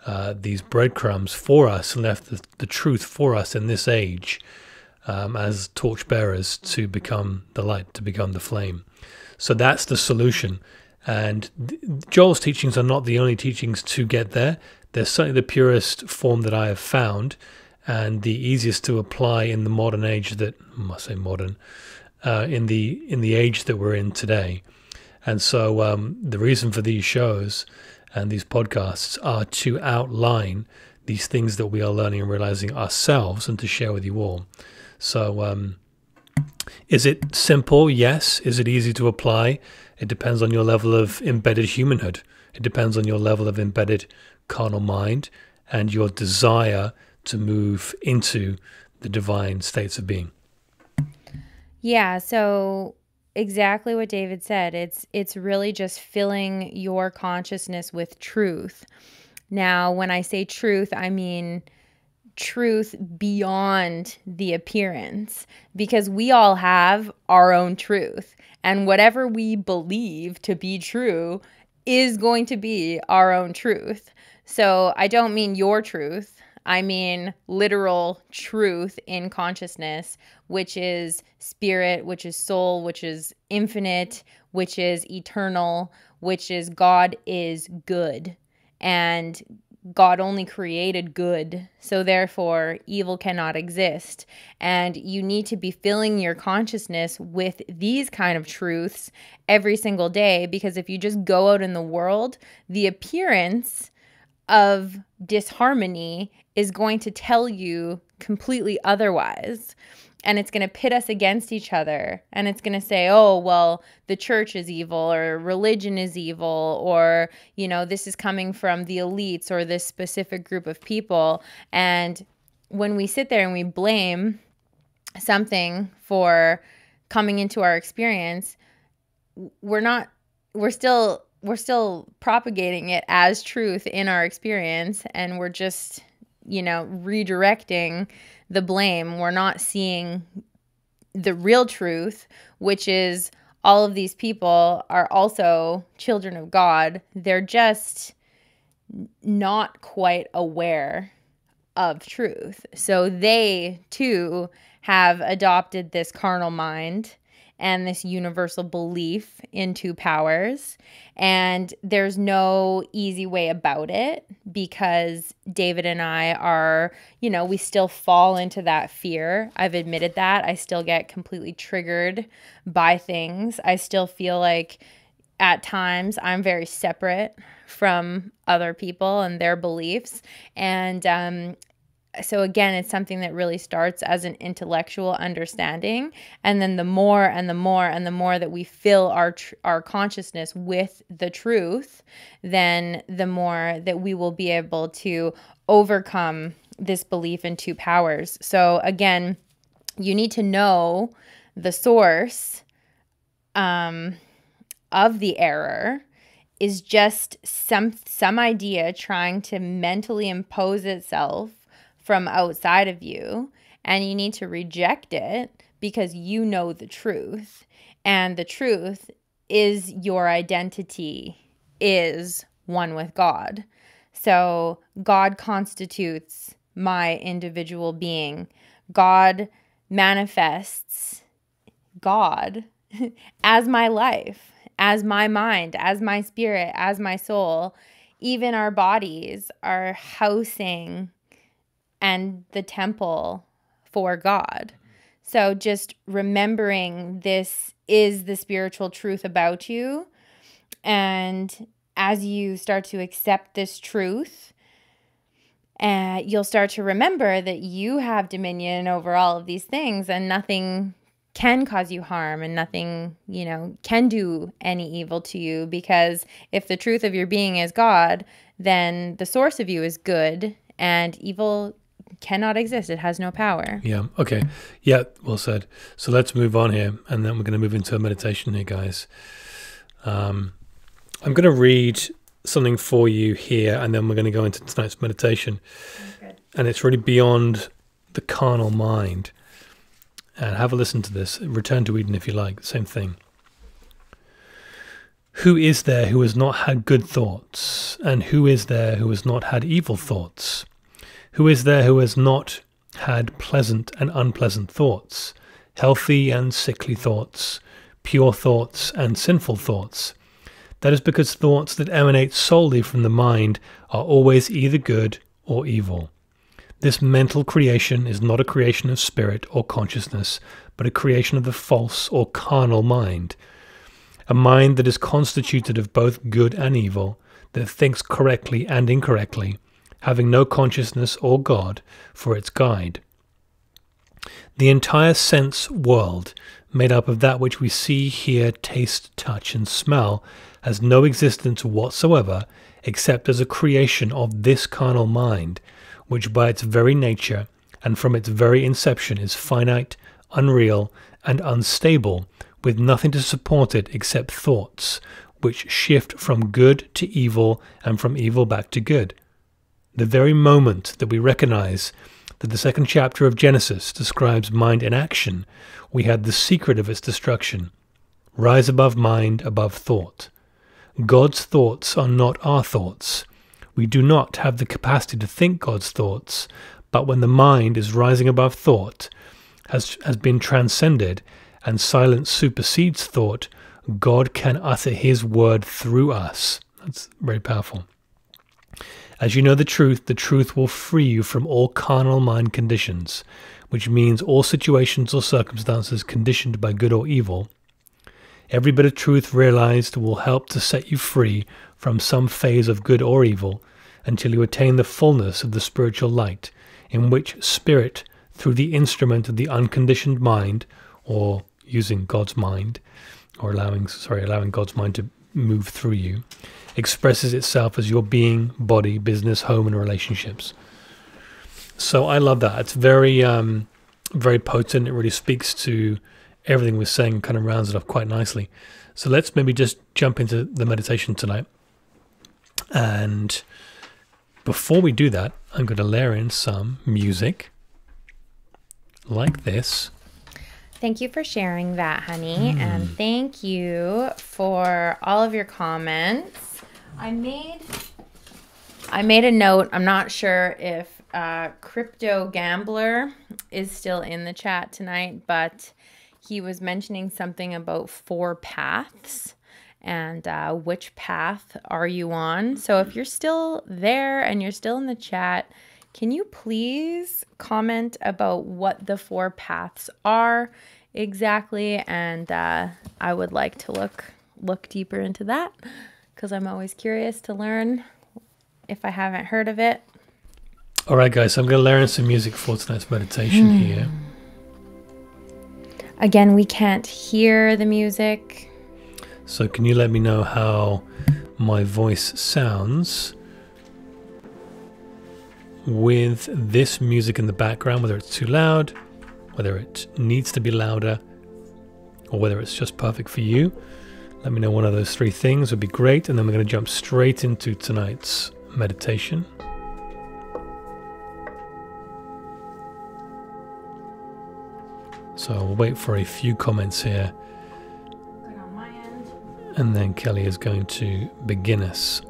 uh, these breadcrumbs for us and left the, the truth for us in this age um, as torchbearers to become the light, to become the flame. So that's the solution. And Joel's teachings are not the only teachings to get there. They're certainly the purest form that I have found and the easiest to apply in the modern age that I must say modern uh, in the in the age that we're in today. And so um, the reason for these shows and these podcasts are to outline these things that we are learning and realizing ourselves and to share with you all. So um, is it simple? Yes. Is it easy to apply? It depends on your level of embedded humanhood. It depends on your level of embedded carnal mind and your desire to move into the divine states of being. Yeah, so exactly what David said. It's it's really just filling your consciousness with truth. Now, when I say truth, I mean truth beyond the appearance because we all have our own truth. And whatever we believe to be true is going to be our own truth. So I don't mean your truth. I mean literal truth in consciousness, which is spirit, which is soul, which is infinite, which is eternal, which is God is good. and God only created good, so therefore evil cannot exist. And you need to be filling your consciousness with these kind of truths every single day because if you just go out in the world, the appearance of disharmony is going to tell you completely otherwise and it's going to pit us against each other and it's going to say oh well the church is evil or religion is evil or you know this is coming from the elites or this specific group of people. And when we sit there and we blame something for coming into our experience we're not we're still we're still propagating it as truth in our experience and we're just you know redirecting the blame. We're not seeing the real truth, which is all of these people are also children of God. They're just not quite aware of truth. So they too have adopted this carnal mind and this universal belief in two powers. And there's no easy way about it because David and I are, you know, we still fall into that fear. I've admitted that. I still get completely triggered by things. I still feel like at times I'm very separate from other people and their beliefs. And um, so again it's something that really starts as an intellectual understanding and then the more and the more and the more that we fill our our consciousness with the truth then the more that we will be able to overcome this belief in two powers. So again you need to know the source um, of the error is just some some idea trying to mentally impose itself from outside of you and you need to reject it because you know the truth and the truth is your identity is one with God. So God constitutes my individual being. God manifests God as my life, as my mind, as my spirit, as my soul. Even our bodies are housing and the temple for God. So just remembering this is the spiritual truth about you. And as you start to accept this truth, uh, you'll start to remember that you have dominion over all of these things and nothing can cause you harm and nothing, you know, can do any evil to you because if the truth of your being is God, then the source of you is good and evil cannot exist. It has no power. Yeah. Okay. Yeah. Well said. So let's move on here, and then we're going to move into a meditation here, guys. Um, I'm going to read something for you here, and then we're going to go into tonight's meditation. And it's really beyond the carnal mind. And have a listen to this. Return to Eden if you like. Same thing. Who is there who has not had good thoughts? And who is there who has not had evil thoughts? Who is there who has not had pleasant and unpleasant thoughts, healthy and sickly thoughts, pure thoughts and sinful thoughts? That is because thoughts that emanate solely from the mind are always either good or evil. This mental creation is not a creation of spirit or consciousness, but a creation of the false or carnal mind. A mind that is constituted of both good and evil, that thinks correctly and incorrectly, having no consciousness or God for its guide. The entire sense world, made up of that which we see, hear, taste, touch, and smell, has no existence whatsoever except as a creation of this carnal mind, which by its very nature and from its very inception is finite, unreal, and unstable, with nothing to support it except thoughts, which shift from good to evil and from evil back to good the very moment that we recognize that the second chapter of Genesis describes mind in action, we had the secret of its destruction. Rise above mind, above thought. God's thoughts are not our thoughts. We do not have the capacity to think God's thoughts, but when the mind is rising above thought, has, has been transcended, and silence supersedes thought, God can utter His word through us. That's very powerful. As you know the truth, the truth will free you from all carnal mind conditions, which means all situations or circumstances conditioned by good or evil. Every bit of truth realized will help to set you free from some phase of good or evil until you attain the fullness of the spiritual light, in which spirit, through the instrument of the unconditioned mind, or using God's mind, or allowing sorry, allowing God's mind to move through you, expresses itself as your being, body, business, home, and relationships. So I love that. It's very, um, very potent. It really speaks to everything we're saying and kind of rounds it off quite nicely. So let's maybe just jump into the meditation tonight. And before we do that, I'm going to layer in some music like this. Thank you for sharing that, honey. Mm. And thank you for all of your comments. I made I made a note. I'm not sure if uh, Crypto Gambler is still in the chat tonight, but he was mentioning something about four paths and uh, which path are you on. So if you're still there and you're still in the chat, can you please comment about what the four paths are exactly? And uh, I would like to look look deeper into that because I'm always curious to learn if I haven't heard of it. All right, guys, so I'm going to learn some music for tonight's meditation mm. here. Again, we can't hear the music. So, can you let me know how my voice sounds with this music in the background, whether it's too loud, whether it needs to be louder, or whether it's just perfect for you? Let me know one of those three things would be great. And then we're going to jump straight into tonight's meditation. So we'll wait for a few comments here. And then Kelly is going to begin us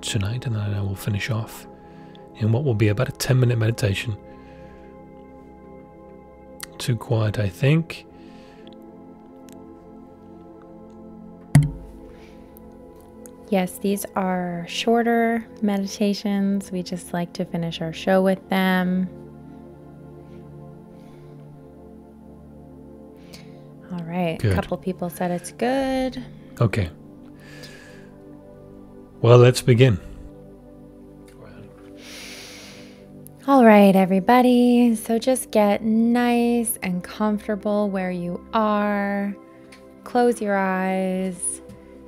tonight, and then I will finish off in what will be about a 10 minute meditation. Too quiet, I think. Yes, these are shorter meditations. We just like to finish our show with them. All right. Good. A couple people said it's good. Okay. Well, let's begin. All right, everybody. So just get nice and comfortable where you are. Close your eyes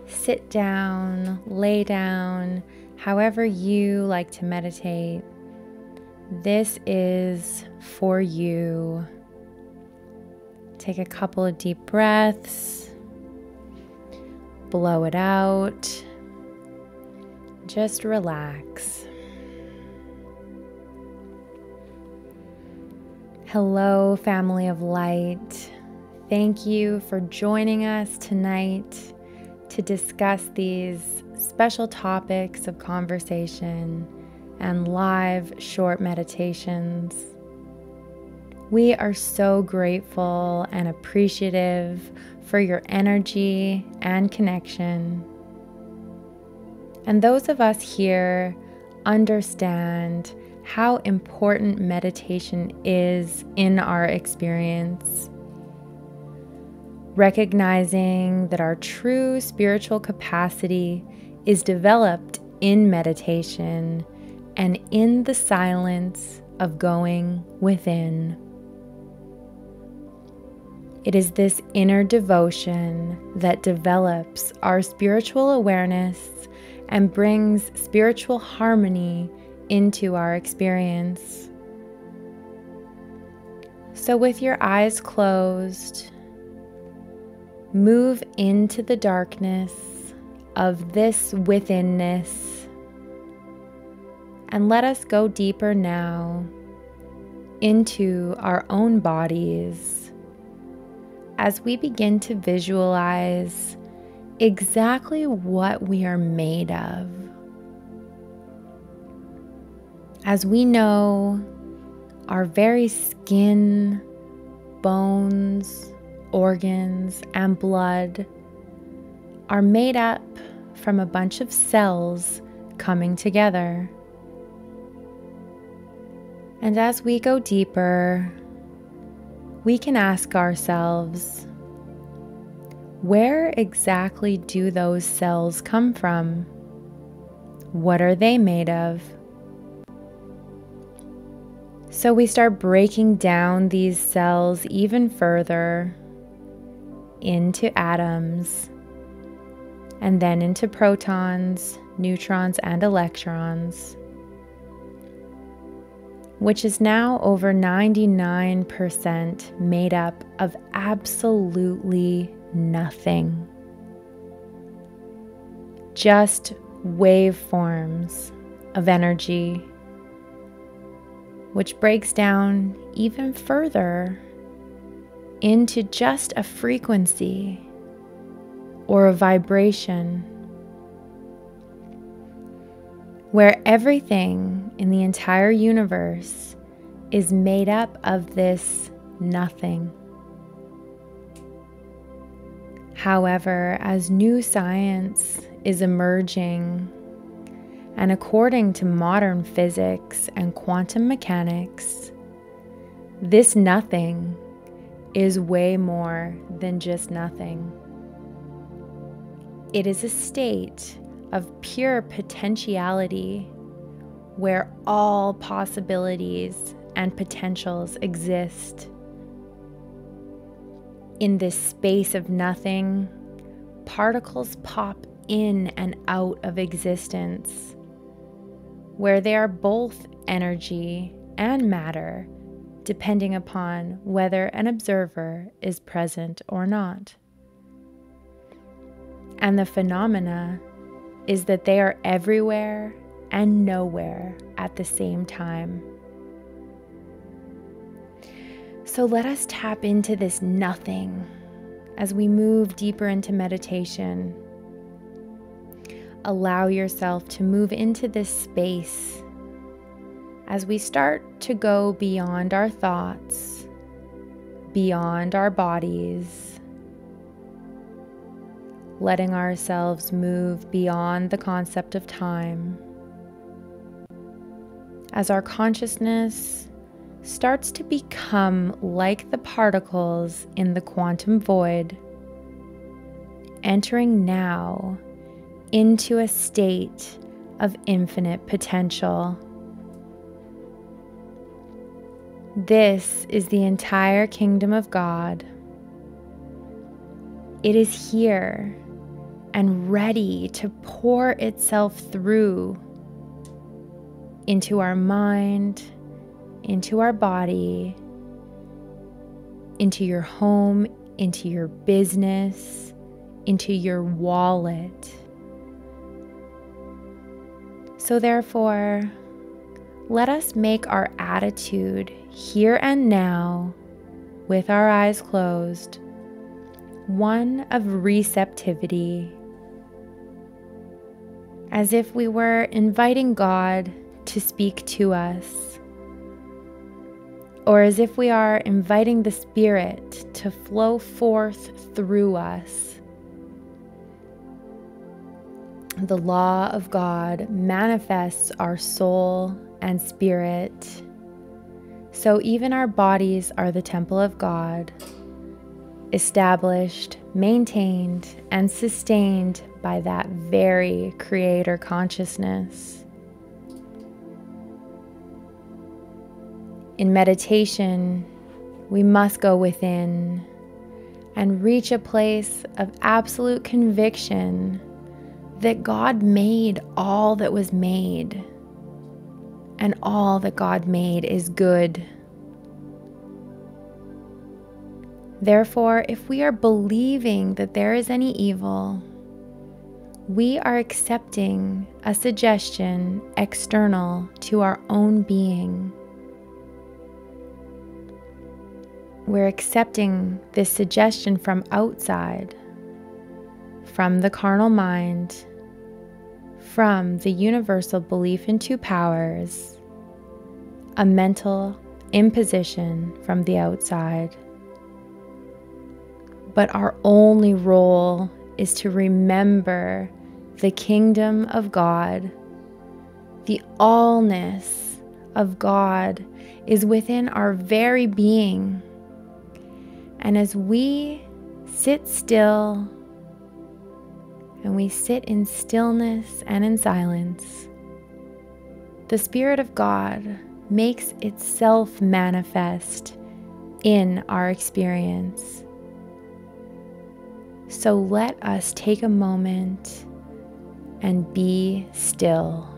sit down, lay down, however you like to meditate. This is for you. Take a couple of deep breaths, blow it out, just relax. Hello, family of light. Thank you for joining us tonight to discuss these special topics of conversation and live short meditations. We are so grateful and appreciative for your energy and connection. And those of us here understand how important meditation is in our experience recognizing that our true spiritual capacity is developed in meditation and in the silence of going within. It is this inner devotion that develops our spiritual awareness and brings spiritual harmony into our experience. So, with your eyes closed, move into the darkness of this withinness. And let us go deeper now into our own bodies as we begin to visualize exactly what we are made of. As we know, our very skin, bones, organs, and blood are made up from a bunch of cells coming together. And as we go deeper, we can ask ourselves where exactly do those cells come from? What are they made of? So we start breaking down these cells even further into atoms and then into protons, neutrons, and electrons which is now over 99% made up of absolutely nothing. Just waveforms of energy, which breaks down even further into just a frequency or a vibration where everything in the entire universe is made up of this nothing. However, as new science is emerging, and according to modern physics and quantum mechanics, this nothing is way more than just nothing. It is a state of pure potentiality where all possibilities and potentials exist. In this space of nothing, particles pop in and out of existence, where they are both energy and matter, depending upon whether an observer is present or not. And the phenomena is that they are everywhere and nowhere at the same time. So let us tap into this nothing as we move deeper into meditation. Allow yourself to move into this space as we start to go beyond our thoughts, beyond our bodies letting ourselves move beyond the concept of time. As our consciousness starts to become like the particles in the quantum void, entering now into a state of infinite potential. This is the entire kingdom of God. It is here and ready to pour itself through into our mind, into our body, into your home, into your business, into your wallet. So, therefore, let us make our attitude here and now, with our eyes closed, one of receptivity as if we were inviting God to speak to us, or as if we are inviting the Spirit to flow forth through us. The law of God manifests our soul and spirit. So even our bodies are the temple of God, established, maintained, and sustained by that very creator consciousness. In meditation, we must go within and reach a place of absolute conviction that God made all that was made, and all that God made is good. Therefore, if we are believing that there is any evil, we are accepting a suggestion external to our own being. We're accepting this suggestion from outside, from the carnal mind, from the universal belief in two powers, a mental imposition from the outside. But our only role is to remember the kingdom of God the allness of God is within our very being. And as we sit still and we sit in stillness and in silence, the Spirit of God makes itself manifest in our experience. So let us take a moment and be still.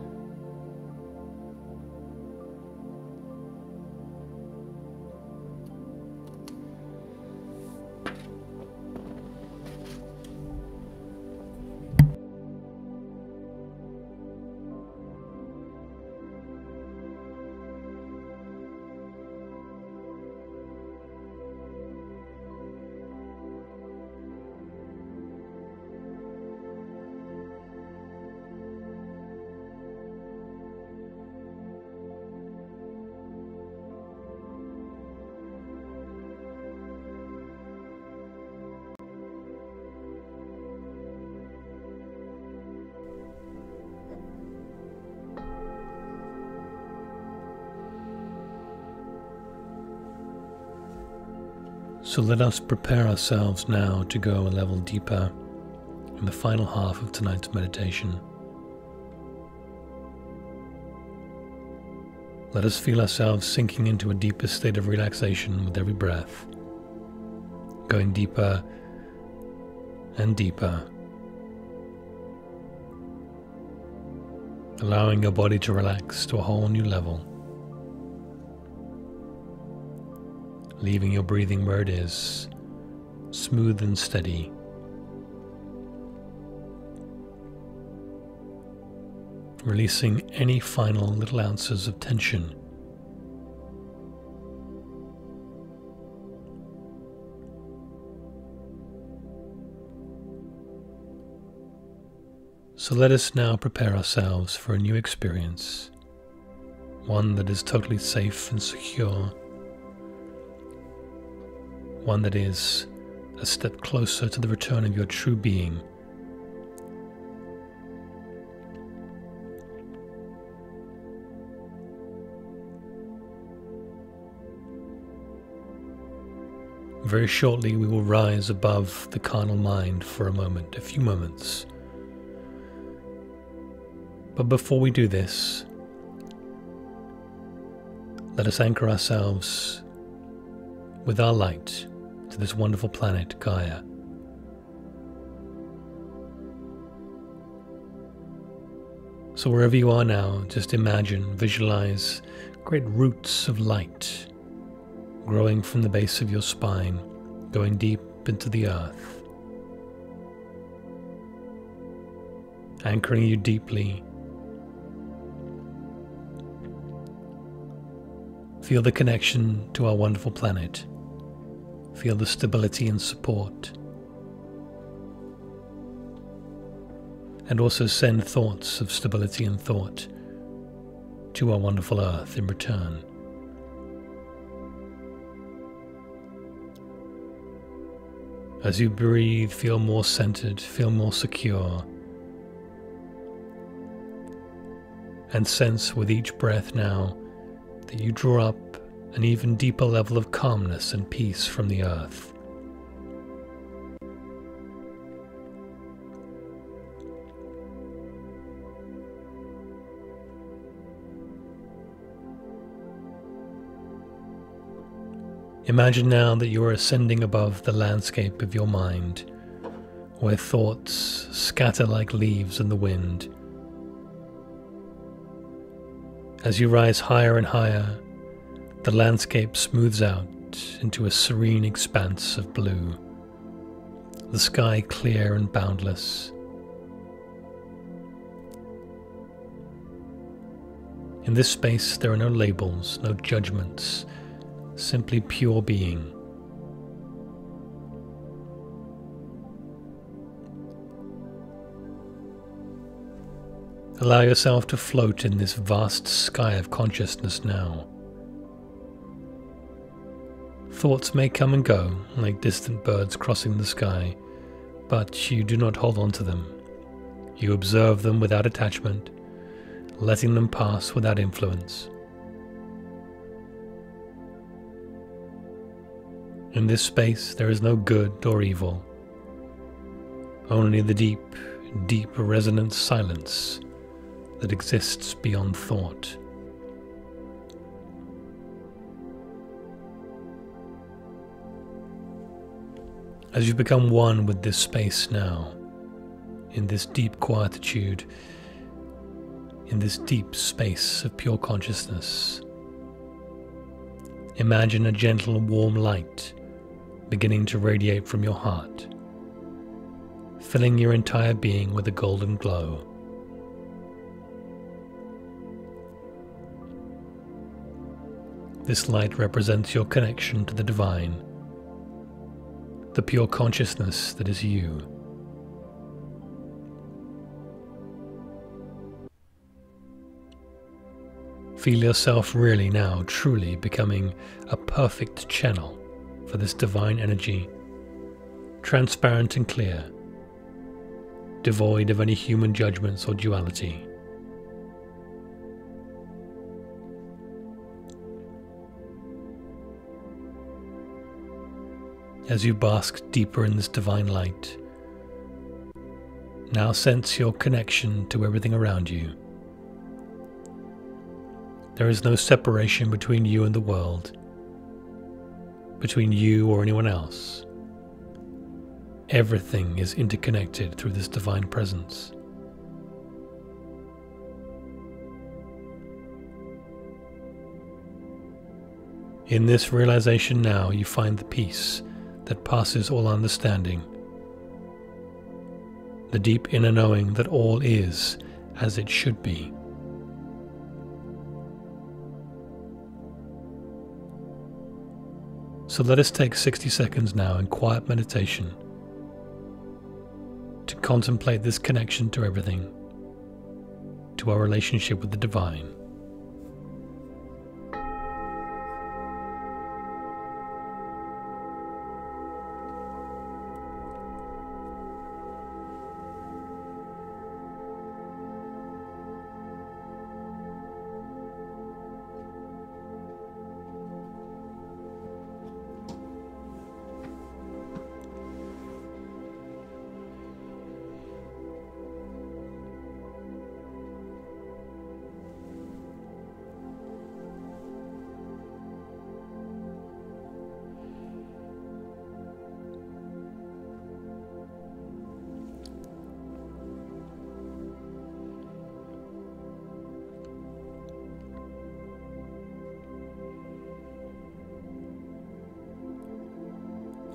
So let us prepare ourselves now to go a level deeper in the final half of tonight's meditation. Let us feel ourselves sinking into a deeper state of relaxation with every breath, going deeper and deeper, allowing your body to relax to a whole new level. Leaving your breathing where it is, smooth and steady. Releasing any final little ounces of tension. So let us now prepare ourselves for a new experience, one that is totally safe and secure one that is a step closer to the return of your true being. Very shortly, we will rise above the carnal mind for a moment, a few moments. But before we do this, let us anchor ourselves with our light to this wonderful planet, Gaia. So, wherever you are now, just imagine, visualize great roots of light growing from the base of your spine, going deep into the earth, anchoring you deeply. Feel the connection to our wonderful planet. Feel the stability and support. And also send thoughts of stability and thought to our wonderful earth in return. As you breathe, feel more centered, feel more secure, and sense with each breath now that you draw up an even deeper level of calmness and peace from the earth. Imagine now that you are ascending above the landscape of your mind, where thoughts scatter like leaves in the wind. As you rise higher and higher, the landscape smooths out into a serene expanse of blue, the sky clear and boundless. In this space, there are no labels, no judgments, simply pure being. Allow yourself to float in this vast sky of consciousness now. Thoughts may come and go, like distant birds crossing the sky, but you do not hold on to them. You observe them without attachment, letting them pass without influence. In this space, there is no good or evil, only the deep, deep resonant silence that exists beyond thought. As you've become one with this space now, in this deep quietude, in this deep space of pure consciousness, imagine a gentle warm light beginning to radiate from your heart, filling your entire being with a golden glow. This light represents your connection to the divine, the pure consciousness that is you. Feel yourself really now truly becoming a perfect channel for this divine energy, transparent and clear, devoid of any human judgments or duality. As you bask deeper in this divine light, now sense your connection to everything around you. There is no separation between you and the world between you or anyone else. Everything is interconnected through this divine presence. In this realization now, you find the peace that passes all understanding, the deep inner knowing that all is as it should be. So let us take 60 seconds now in quiet meditation to contemplate this connection to everything, to our relationship with the divine.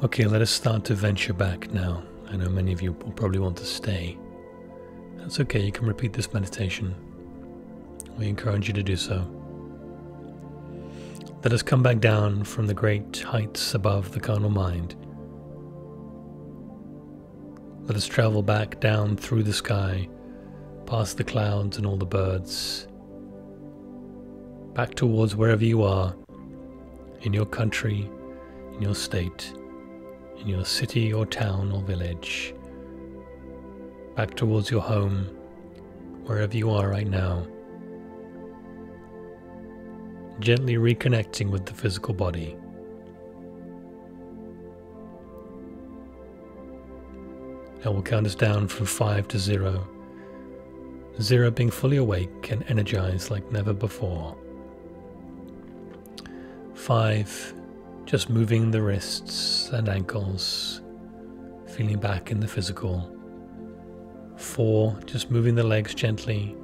Okay, let us start to venture back now. I know many of you will probably want to stay. That's okay, you can repeat this meditation. We encourage you to do so. Let us come back down from the great heights above the carnal mind. Let us travel back down through the sky, past the clouds and all the birds, back towards wherever you are, in your country, in your state in your city or town or village, back towards your home, wherever you are right now. Gently reconnecting with the physical body. I will count us down from five to zero. Zero being fully awake and energized like never before. Five just moving the wrists and ankles, feeling back in the physical. Four, just moving the legs gently.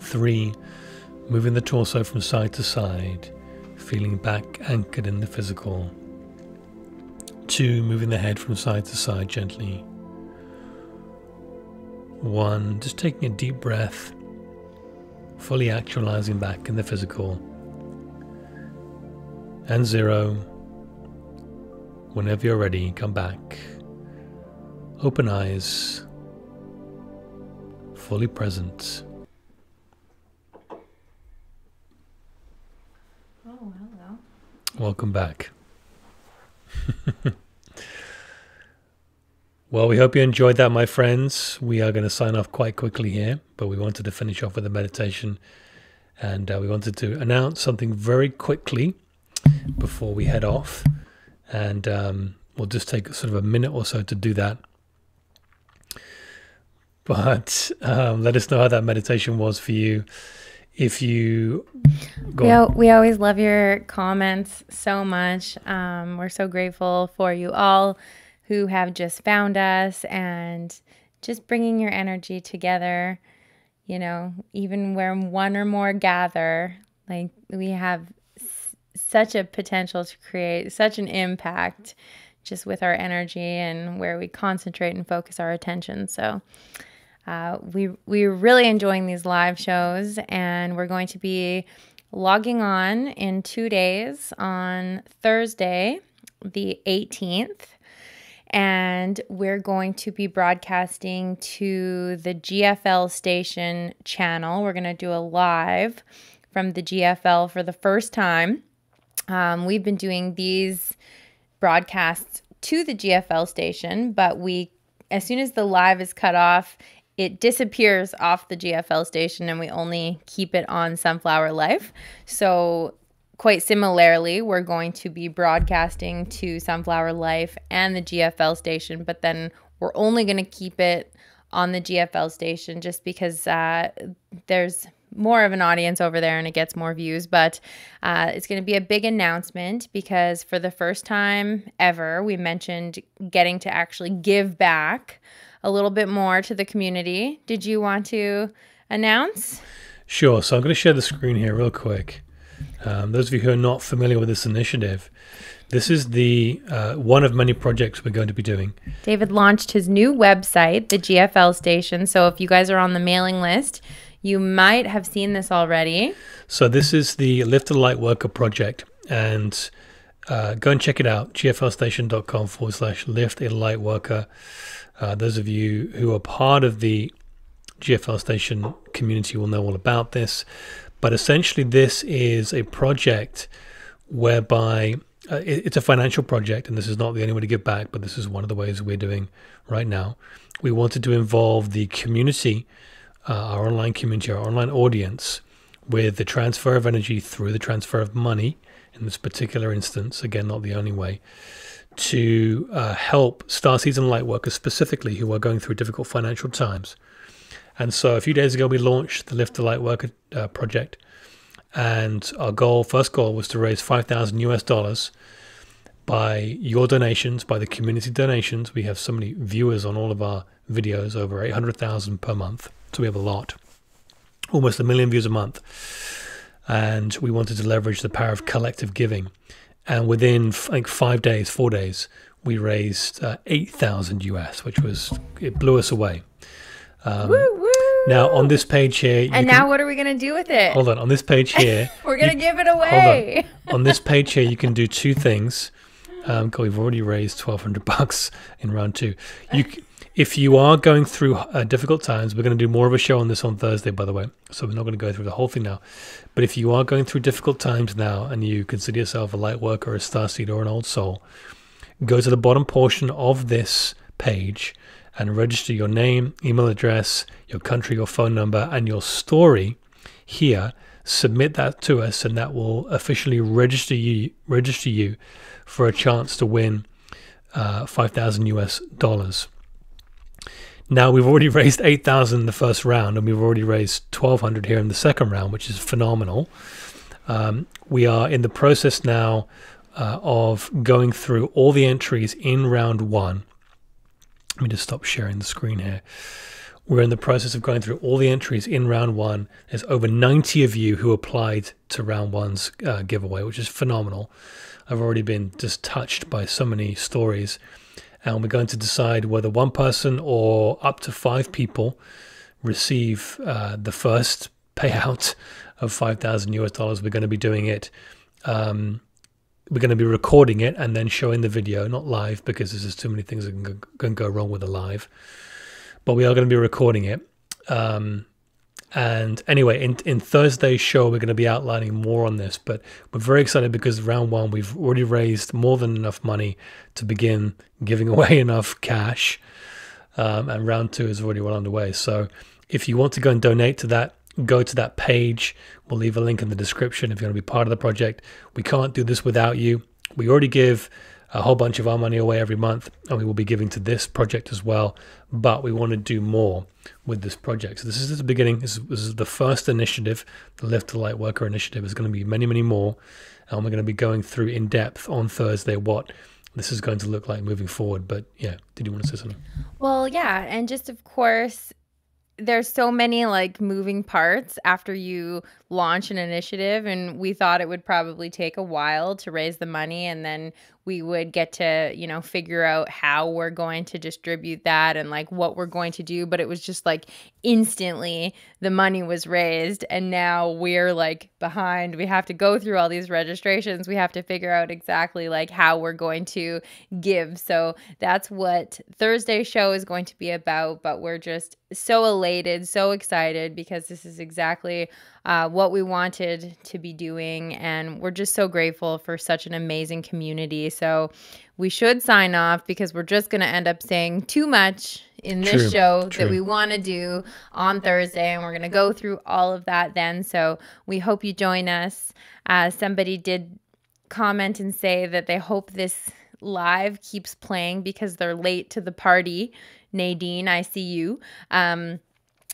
Three, moving the torso from side to side, feeling back anchored in the physical. Two, moving the head from side to side gently. One, just taking a deep breath, fully actualizing back in the physical and zero. Whenever you're ready, come back. Open eyes, fully present. Oh, hello. Welcome back. Well, we hope you enjoyed that, my friends. We are going to sign off quite quickly here, but we wanted to finish off with a meditation and uh, we wanted to announce something very quickly before we head off. And um, we'll just take sort of a minute or so to do that. But um, let us know how that meditation was for you. If you we, al- we always love your comments so much. Um, we're so grateful for you all who have just found us and just bringing your energy together. You know, even where one or more gather, like we have such a potential to create such an impact just with our energy and where we concentrate and focus our attention. So, uh, we we're really enjoying these live shows, and we're going to be logging on in two days on Thursday, the 18th and we're going to be broadcasting to the GFL station channel. We're going to do a live from the GFL for the first time. Um, we've been doing these broadcasts to the GFL station, but we, as soon as the live is cut off, it disappears off the GFL station and we only keep it on Sunflower Life. So quite similarly, we're going to be broadcasting to Sunflower Life and the GFL station, but then we're only going to keep it on the GFL station just because uh, there's more of an audience over there and it gets more views. But uh, it's going to be a big announcement because for the first time ever, we mentioned getting to actually give back a little bit more to the community. Did you want to announce? Sure. So I'm going to share the screen here real quick. Um, those of you who are not familiar with this initiative, this is the uh, one of many projects we're going to be doing. David launched his new website, the GFL station. So if you guys are on the mailing list, you might have seen this already. So this is the Lift a Light Worker project, and uh, go and check it out. GFLstation.com forward slash Lift a Light Worker. Uh, those of you who are part of the GFL station community will know all about this. But essentially, this is a project whereby uh, it, it's a financial project, and this is not the only way to give back, but this is one of the ways we're doing right now. We wanted to involve the community, uh, our online community, our online audience, with the transfer of energy through the transfer of money, in this particular instance, again, not the only way, to uh, help Star Season light workers specifically who are going through difficult financial times. And so a few days ago, we launched the Lift the Light Worker uh, project. And our goal, first goal, was to raise 5,000 US dollars by your donations, by the community donations. We have so many viewers on all of our videos, over 800,000 per month. So we have a lot, almost a million views a month. And we wanted to leverage the power of collective giving. And within like five days, four days, we raised uh, 8,000 US, which was, it blew us away. Um, woo, woo. Now on this page here, and now what are we gonna do with it? Hold on. On this page here, we're gonna you, give it away. On. on. this page here, you can do two things. Um, God, we've already raised twelve hundred bucks in round two. You, if you are going through uh, difficult times, we're going to do more of a show on this on Thursday, by the way. So we're not going to go through the whole thing now. But if you are going through difficult times now, and you consider yourself a light worker, a star seed, or an old soul, go to the bottom portion of this page and register your name, email address, your country, your phone number, and your story here. Submit that to us, and that will officially register you register you for a chance to win uh, five thousand US dollars. Now we've already raised eight thousand in the first round, and we've already raised twelve hundred here in the second round, which is phenomenal. Um, we are in the process now uh, of going through all the entries in round one let me just stop sharing the screen here. We're in the process of going through all the entries in round one. There's over 90 of you who applied to round one's uh, giveaway, which is phenomenal. I've already been just touched by so many stories. And we're going to decide whether one person or up to five people receive uh, the first payout of 5,000 US dollars. We're going to be doing it um, we're going to be recording it and then showing the video, not live because there's just too many things that can go, wrong with a live. But we are going to be recording it. Um, And anyway, in, in Thursday's show, we're going to be outlining more on this, but we're very excited because round one, we've already raised more than enough money to begin giving away enough cash. Um, and round two is already well underway. So if you want to go and donate to that, go to that page. We'll leave a link in the description if you want to be part of the project. We can't do this without you. We already give a whole bunch of our money away every month, and we will be giving to this project as well. But we want to do more with this project. So this is the beginning. This is, the first initiative. The Lift to Light Worker initiative is going to be many, many more, and we're going to be going through in depth on Thursday what this is going to look like moving forward. But yeah, did you want to say something? Well, yeah, and just of course, there's so many like moving parts after you launch an initiative and we thought it would probably take a while to raise the money and then we would get to you know figure out how we're going to distribute that and like what we're going to do. But it was just like instantly the money was raised and now we're like behind. We have to go through all these registrations. We have to figure out exactly like how we're going to give. So that's what thursday's show is going to be about but we're just so elated so excited because this is exactly uh, what we wanted to be doing. And we're just so grateful for such an amazing community. So we should sign off because we're just going to end up saying too much in this true, show true. that we want to do on Thursday. And we're going to go through all of that then. So we hope you join us. Uh, somebody did comment and say that they hope this live keeps playing because they're late to the party. Nadine, I see you. Um,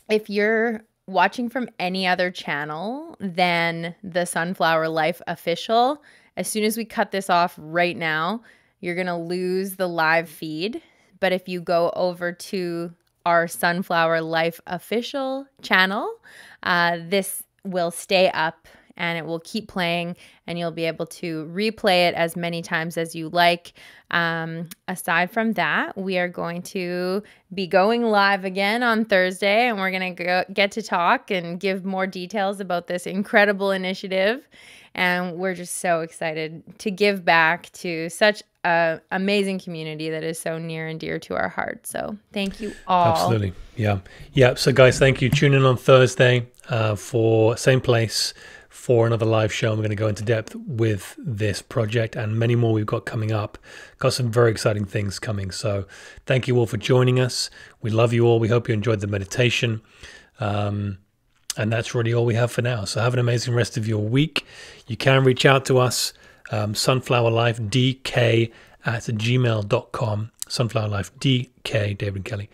if you're watching from any other channel than the Sunflower Life official, as soon as we cut this off right now, you're going to lose the live feed. But if you go over to our Sunflower Life official channel, uh, this will stay up and it will keep playing and you'll be able to replay it as many times as you like. Um, aside from that, we are going to be going live again on Thursday and we're going to get to talk and give more details about this incredible initiative. And we're just so excited to give back to such an amazing community that is so near and dear to our hearts. So thank you all. Absolutely. Yeah. Yeah. So, guys, thank you. Tune in on Thursday uh, for same place for another live show. I'm going to go into depth with this project and many more we've got coming up. Got some very exciting things coming. So thank you all for joining us. We love you all. We hope you enjoyed the meditation. Um, and that's really all we have for now. So have an amazing rest of your week. You can reach out to us, um, sunflowerlifedk at gmail.com. Sunflowerlifedk, David Kelly,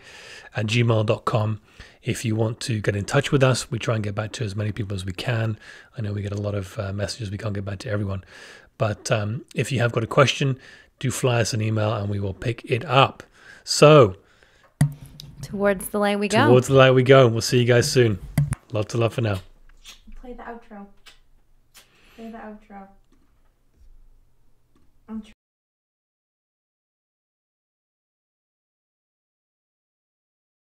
at gmail.com. If you want to get in touch with us, we try and get back to as many people as we can. I know we get a lot of uh, messages, we can't get back to everyone. But um, if you have got a question, do fly us an email and we will pick it up. So, towards the light we go. Towards the light we go. And we'll see you guys soon. Love to love for now. Play the outro. Play the outro.